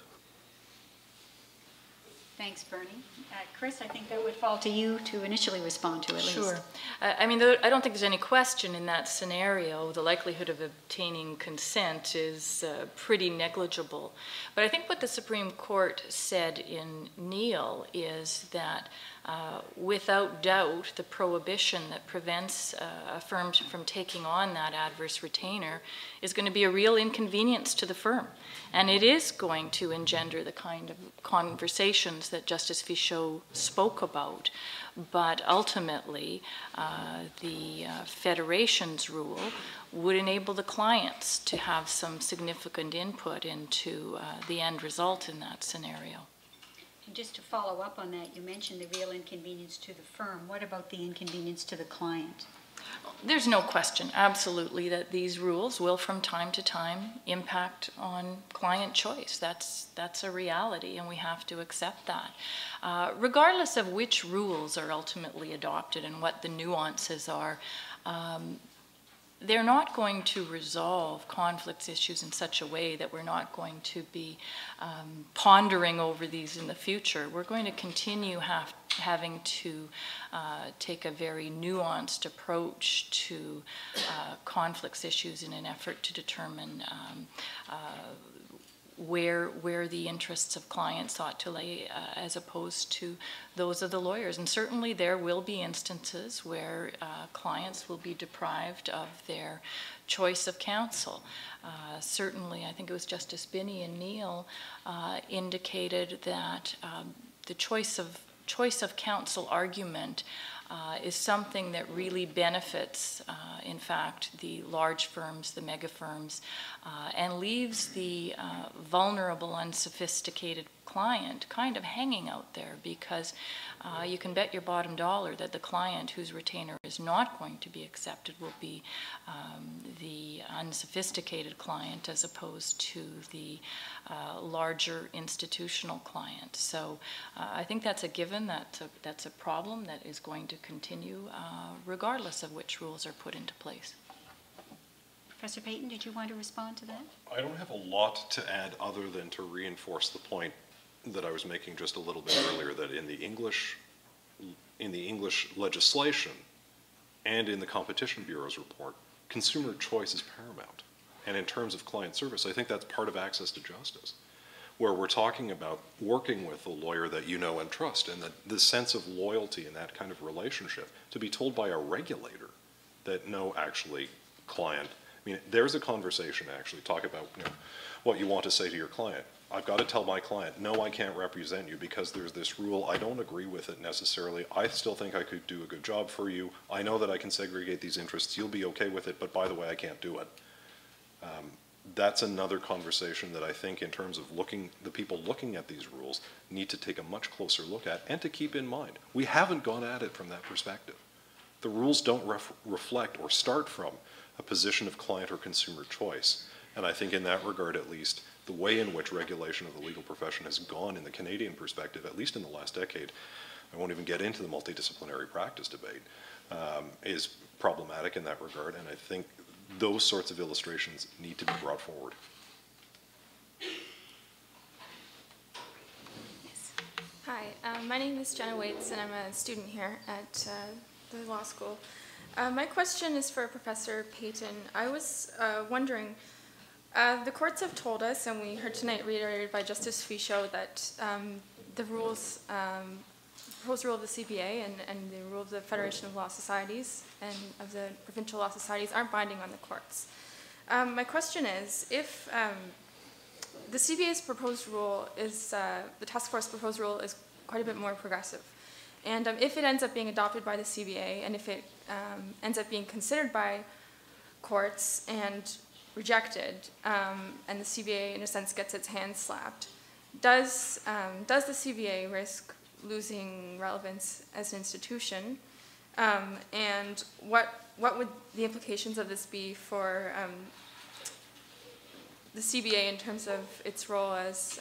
Thanks, Bernie. Uh, Chris, I think that would fall to you to initially respond to at least. Sure. I mean, I don't think there's any question in that scenario. The likelihood of obtaining consent is uh, pretty negligible. But I think what the Supreme Court said in Neil is that uh, without doubt, the prohibition that prevents uh, a firm from taking on that adverse retainer is going to be a real inconvenience to the firm. And it is going to engender the kind of conversations that Justice Fichaud spoke about. But ultimately, uh, the uh, Federation's rule would enable the clients to have some significant input into uh, the end result in that scenario. And just to follow up on that, you mentioned the real inconvenience to the firm. What about the inconvenience to the client? There's no question, absolutely, that these rules will from time to time impact on client choice. That's, that's a reality, and we have to accept that. Uh, regardless of which rules are ultimately adopted and what the nuances are, um, they're not going to resolve conflicts issues in such a way that we're not going to be um, pondering over these in the future. We're going to continue have, having to uh, take a very nuanced approach to uh, conflicts issues in an effort to determine um, uh, where where the interests of clients ought to lay uh, as opposed to those of the lawyers. And certainly there will be instances where uh, clients will be deprived of their choice of counsel. Uh, certainly, I think it was Justice Binnie and Neil uh, indicated that um, the choice of choice of counsel argument uh, is something that really benefits, uh, in fact, the large firms, the mega firms, uh, and leaves the uh, vulnerable, unsophisticated client kind of hanging out there because uh, you can bet your bottom dollar that the client whose retainer is not going to be accepted will be um, the unsophisticated client as opposed to the uh, larger institutional client. So uh, I think that's a given, that's a, that's a problem that is going to continue uh, regardless of which rules are put into place. Professor Paton, did you want to respond to that? I don't have a lot to add other than to reinforce the point that I was making just a little bit earlier, that in the English, in the English legislation and in the Competition Bureau's report, consumer choice is paramount. And in terms of client service, I think that's part of access to justice, where we're talking about working with a lawyer that you know and trust, and that the sense of loyalty in that kind of relationship, to be told by a regulator that no, actually, client, I mean, there's a conversation actually, talk about you know, what you want to say to your client. I've got to tell my client, no, I can't represent you because there's this rule. I don't agree with it necessarily. I still think I could do a good job for you. I know that I can segregate these interests. You'll be okay with it, but by the way, I can't do it. Um, that's another conversation that I think, in terms of looking, the people looking at these rules need to take a much closer look at and to keep in mind. We haven't gone at it from that perspective. The rules don't ref reflect or start from a position of client or consumer choice. And I think, in that regard at least, the way in which regulation of the legal profession has gone in the Canadian perspective, at least in the last decade, I won't even get into the multidisciplinary practice debate, um, is problematic in that regard. And I think those sorts of illustrations need to be brought forward. Hi, um, my name is Jenna Waits, and I'm a student here at uh, the law school. Uh, my question is for Professor Paton. I was uh, wondering uh, the courts have told us, and we heard tonight reiterated by Justice Fichaud, that um, the rules, um, proposed rule of the CBA and, and the rule of the Federation of Law Societies and of the provincial law societies aren't binding on the courts. Um, my question is, if um, the CBA's proposed rule is, uh, the task force proposed rule is quite a bit more progressive, and um, if it ends up being adopted by the CBA, and if it um, ends up being considered by courts and rejected, um, and the CBA, in a sense, gets its hands slapped. Does, um, does the CBA risk losing relevance as an institution? Um, and what, what would the implications of this be for um, the CBA in terms of its role as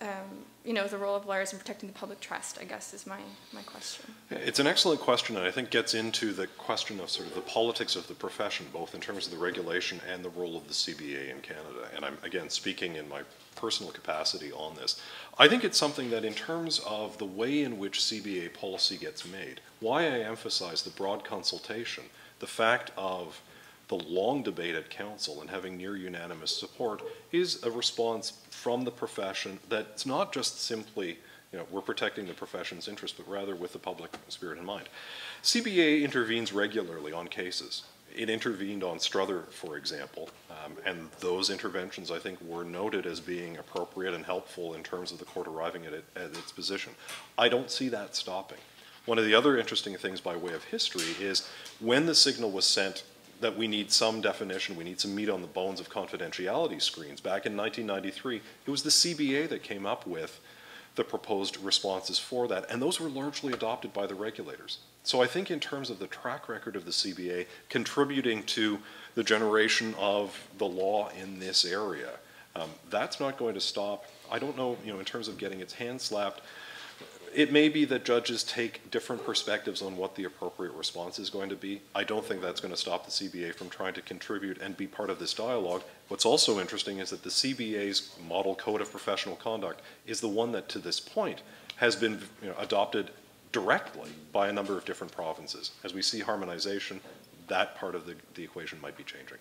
um, you know, the role of lawyers in protecting the public trust, I guess, is my, my question. It's an excellent question, and I think gets into the question of sort of the politics of the profession, both in terms of the regulation and the role of the CBA in Canada. And I'm, again, speaking in my personal capacity on this. I think it's something that, in terms of the way in which CBA policy gets made, why I emphasize the broad consultation, the fact of the long debate at council and having near unanimous support is a response from the profession that's not just simply, you know, we're protecting the profession's interest, but rather with the public spirit in mind. CBA intervenes regularly on cases. It intervened on Strother, for example, um, and those interventions I think were noted as being appropriate and helpful in terms of the court arriving at, it, at its position. I don't see that stopping. One of the other interesting things by way of history is when the signal was sent that we need some definition, we need some meat on the bones of confidentiality screens. Back in 1993, it was the CBA that came up with the proposed responses for that, and those were largely adopted by the regulators. So I think in terms of the track record of the CBA contributing to the generation of the law in this area, um, that's not going to stop. I don't know, you know, in terms of getting its hand slapped, it may be that judges take different perspectives on what the appropriate response is going to be. I don't think that's going to stop the CBA from trying to contribute and be part of this dialogue. What's also interesting is that the CBA's model code of professional conduct is the one that, to this point, has been you know, adopted directly by a number of different provinces. As we see harmonization, that part of the, the equation might be changing.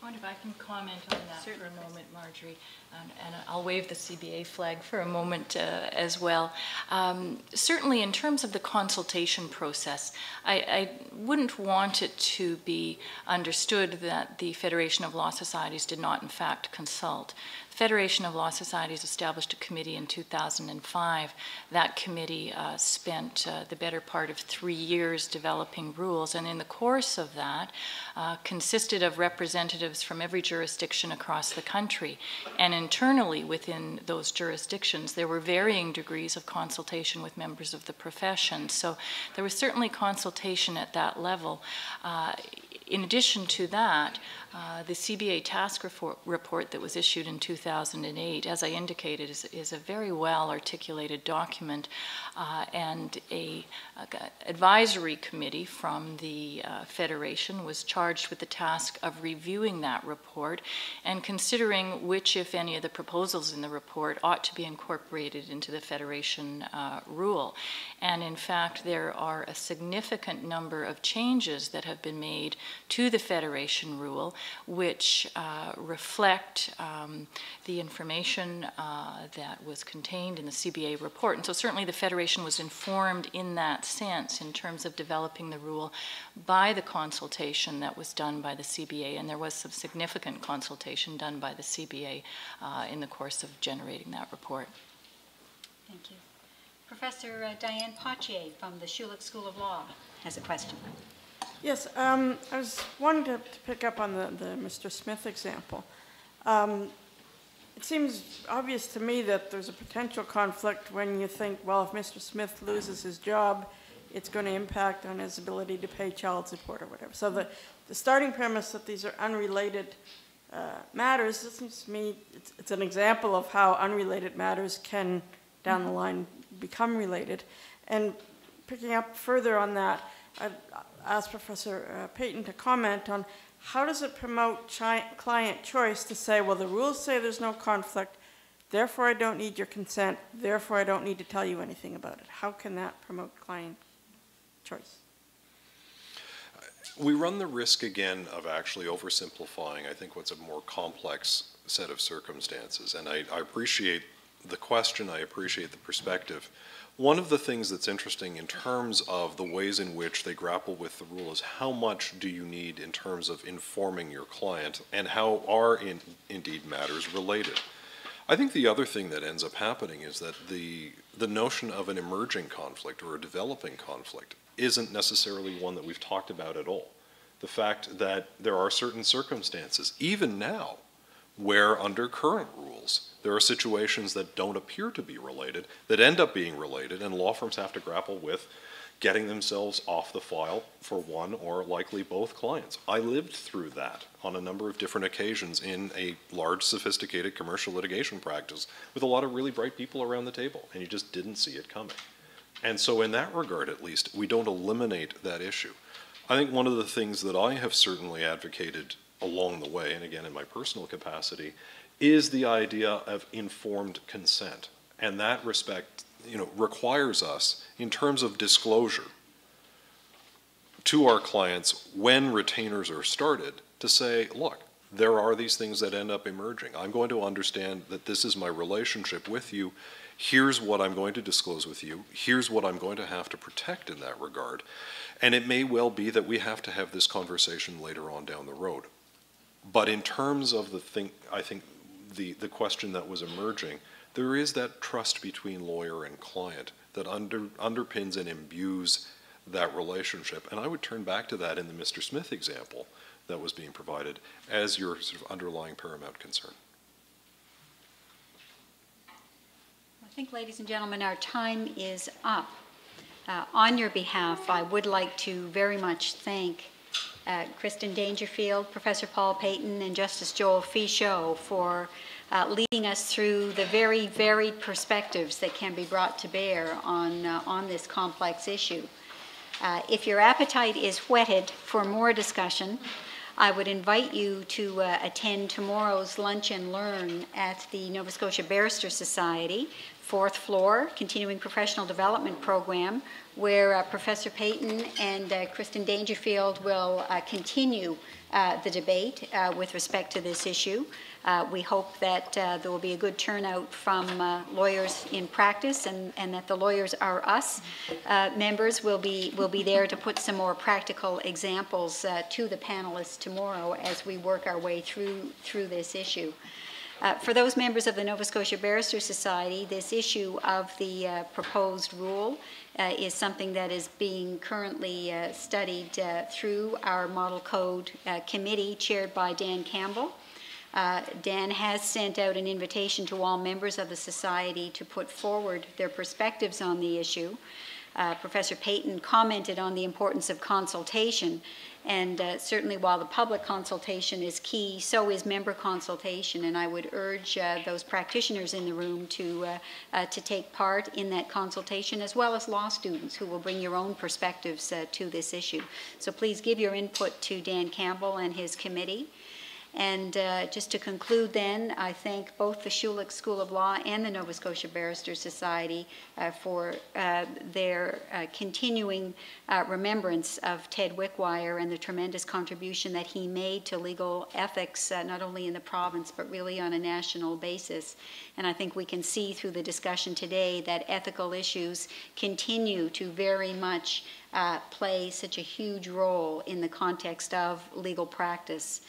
I wonder if I can comment on that for a moment, Marjorie, um, and I'll wave the CBA flag for a moment uh, as well. Um, certainly, in terms of the consultation process, I, I, wouldn't want it to be understood that the Federation of Law Societies did not, in fact, consult. Federation of Law Societies established a committee in 2005. That committee uh, spent uh, the better part of three years developing rules, and in the course of that, uh, consisted of representatives from every jurisdiction across the country. And internally within those jurisdictions, there were varying degrees of consultation with members of the profession. So there was certainly consultation at that level. In addition to that, uh, the CBA task report that was issued in 2008, as I indicated, is, is a very well articulated document uh, and a, a, advisory committee from the uh, Federation was charged with the task of reviewing that report and considering which, if any, of the proposals in the report ought to be incorporated into the Federation uh, rule. And in fact, there are a significant number of changes that have been made to the Federation rule which uh, reflect um, the information uh, that was contained in the CBA report. And so certainly the Federation was informed in that sense in terms of developing the rule by the consultation that was done by the CBA. And there was some significant consultation done by the CBA uh, in the course of generating that report. Thank you. Professor uh, Diane Pothier from the Schulich School of Law has a question. Yes, um, I was wanting to, to, pick up on the, the Mr. Smith example. Um, it seems obvious to me that there's a potential conflict when you think, well, if Mr. Smith loses his job, it's going to impact on his ability to pay child support or whatever. So the, the starting premise that these are unrelated uh, matters, it seems to me it's, it's, an example of how unrelated matters can, down the line, become related. And picking up further on that, I've asked Professor uh, Paton to comment on how does it promote client choice to say, well, the rules say there's no conflict, therefore I don't need your consent, therefore I don't need to tell you anything about it. How can that promote client choice? We run the risk again of actually oversimplifying, I think, what's a more complex set of circumstances. And I, I appreciate the question, I appreciate the perspective. One of the things that's interesting in terms of the ways in which they grapple with the rule is how much do you need in terms of informing your client and how are in, indeed matters related. I think the other thing that ends up happening is that the, the notion of an emerging conflict or a developing conflict isn't necessarily one that we've talked about at all. The fact that there are certain circumstances, even now, where under current rules, there are situations that don't appear to be related that end up being related, and law firms have to grapple with getting themselves off the file for one or likely both clients. I lived through that on a number of different occasions in a large, sophisticated commercial litigation practice with a lot of really bright people around the table, and you just didn't see it coming. And so, in that regard at least, we don't eliminate that issue. I think one of the things that I have certainly advocated along the way, and again in my personal capacity, is the idea of informed consent. And that respect, you know, requires us, in terms of disclosure to our clients when retainers are started, to say, look, there are these things that end up emerging. I'm going to understand that this is my relationship with you. Here's what I'm going to disclose with you. Here's what I'm going to have to protect in that regard. And it may well be that we have to have this conversation later on down the road. But in terms of the thing, I think the, the question that was emerging, there is that trust between lawyer and client that under, underpins and imbues that relationship. And I would turn back to that in the Mr. Smith example that was being provided as your sort of underlying paramount concern. I think, ladies and gentlemen, our time is up. Uh, On your behalf, I would like to very much thank uh, Kristin Dangerfield, Professor Paul Paton, and Justice Joel Fichaud for uh, leading us through the very varied perspectives that can be brought to bear on, uh, on this complex issue. Uh, If your appetite is whetted for more discussion, I would invite you to uh, attend tomorrow's Lunch and Learn at the Nova Scotia Barrister Society, fourth floor, continuing professional development program, where uh, Professor Paton and uh, Kristin Dangerfield will uh, continue uh, the debate uh, with respect to this issue. Uh, We hope that there will be a good turnout from lawyers in practice and, and that the lawyers are us. Members will be, will be there to put some more practical examples to the panelists tomorrow as we work our way through, through this issue. Uh, For those members of the Nova Scotia Barrister Society, this issue of the uh, proposed rule uh, is something that is being currently uh, studied uh, through our Model Code uh, Committee chaired by Dan Campbell. Uh, Dan has sent out an invitation to all members of the society to put forward their perspectives on the issue. Uh, Professor Paton commented on the importance of consultation, and uh, certainly while the public consultation is key, so is member consultation, and I would urge uh, those practitioners in the room to, uh, uh, to take part in that consultation, as well as law students who will bring your own perspectives uh, to this issue. So please give your input to Dan Campbell and his committee. And uh, just to conclude then, I thank both the Schulich School of Law and the Nova Scotia Barrister Society uh, for uh, their uh, continuing uh, remembrance of Ted Wickwire and the tremendous contribution that he made to legal ethics, uh, not only in the province, but really on a national basis. And I think we can see through the discussion today that ethical issues continue to very much play such a huge role in the context of legal practice.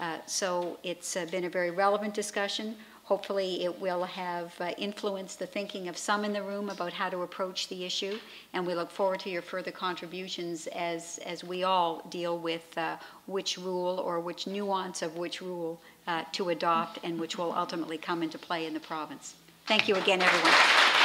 Uh, So it's uh, been a very relevant discussion. Hopefully, it will have uh, influenced the thinking of some in the room about how to approach the issue, and we look forward to your further contributions as, as we all deal with uh, which rule or which nuance of which rule uh, to adopt and which will ultimately come into play in the province. Thank you again, everyone.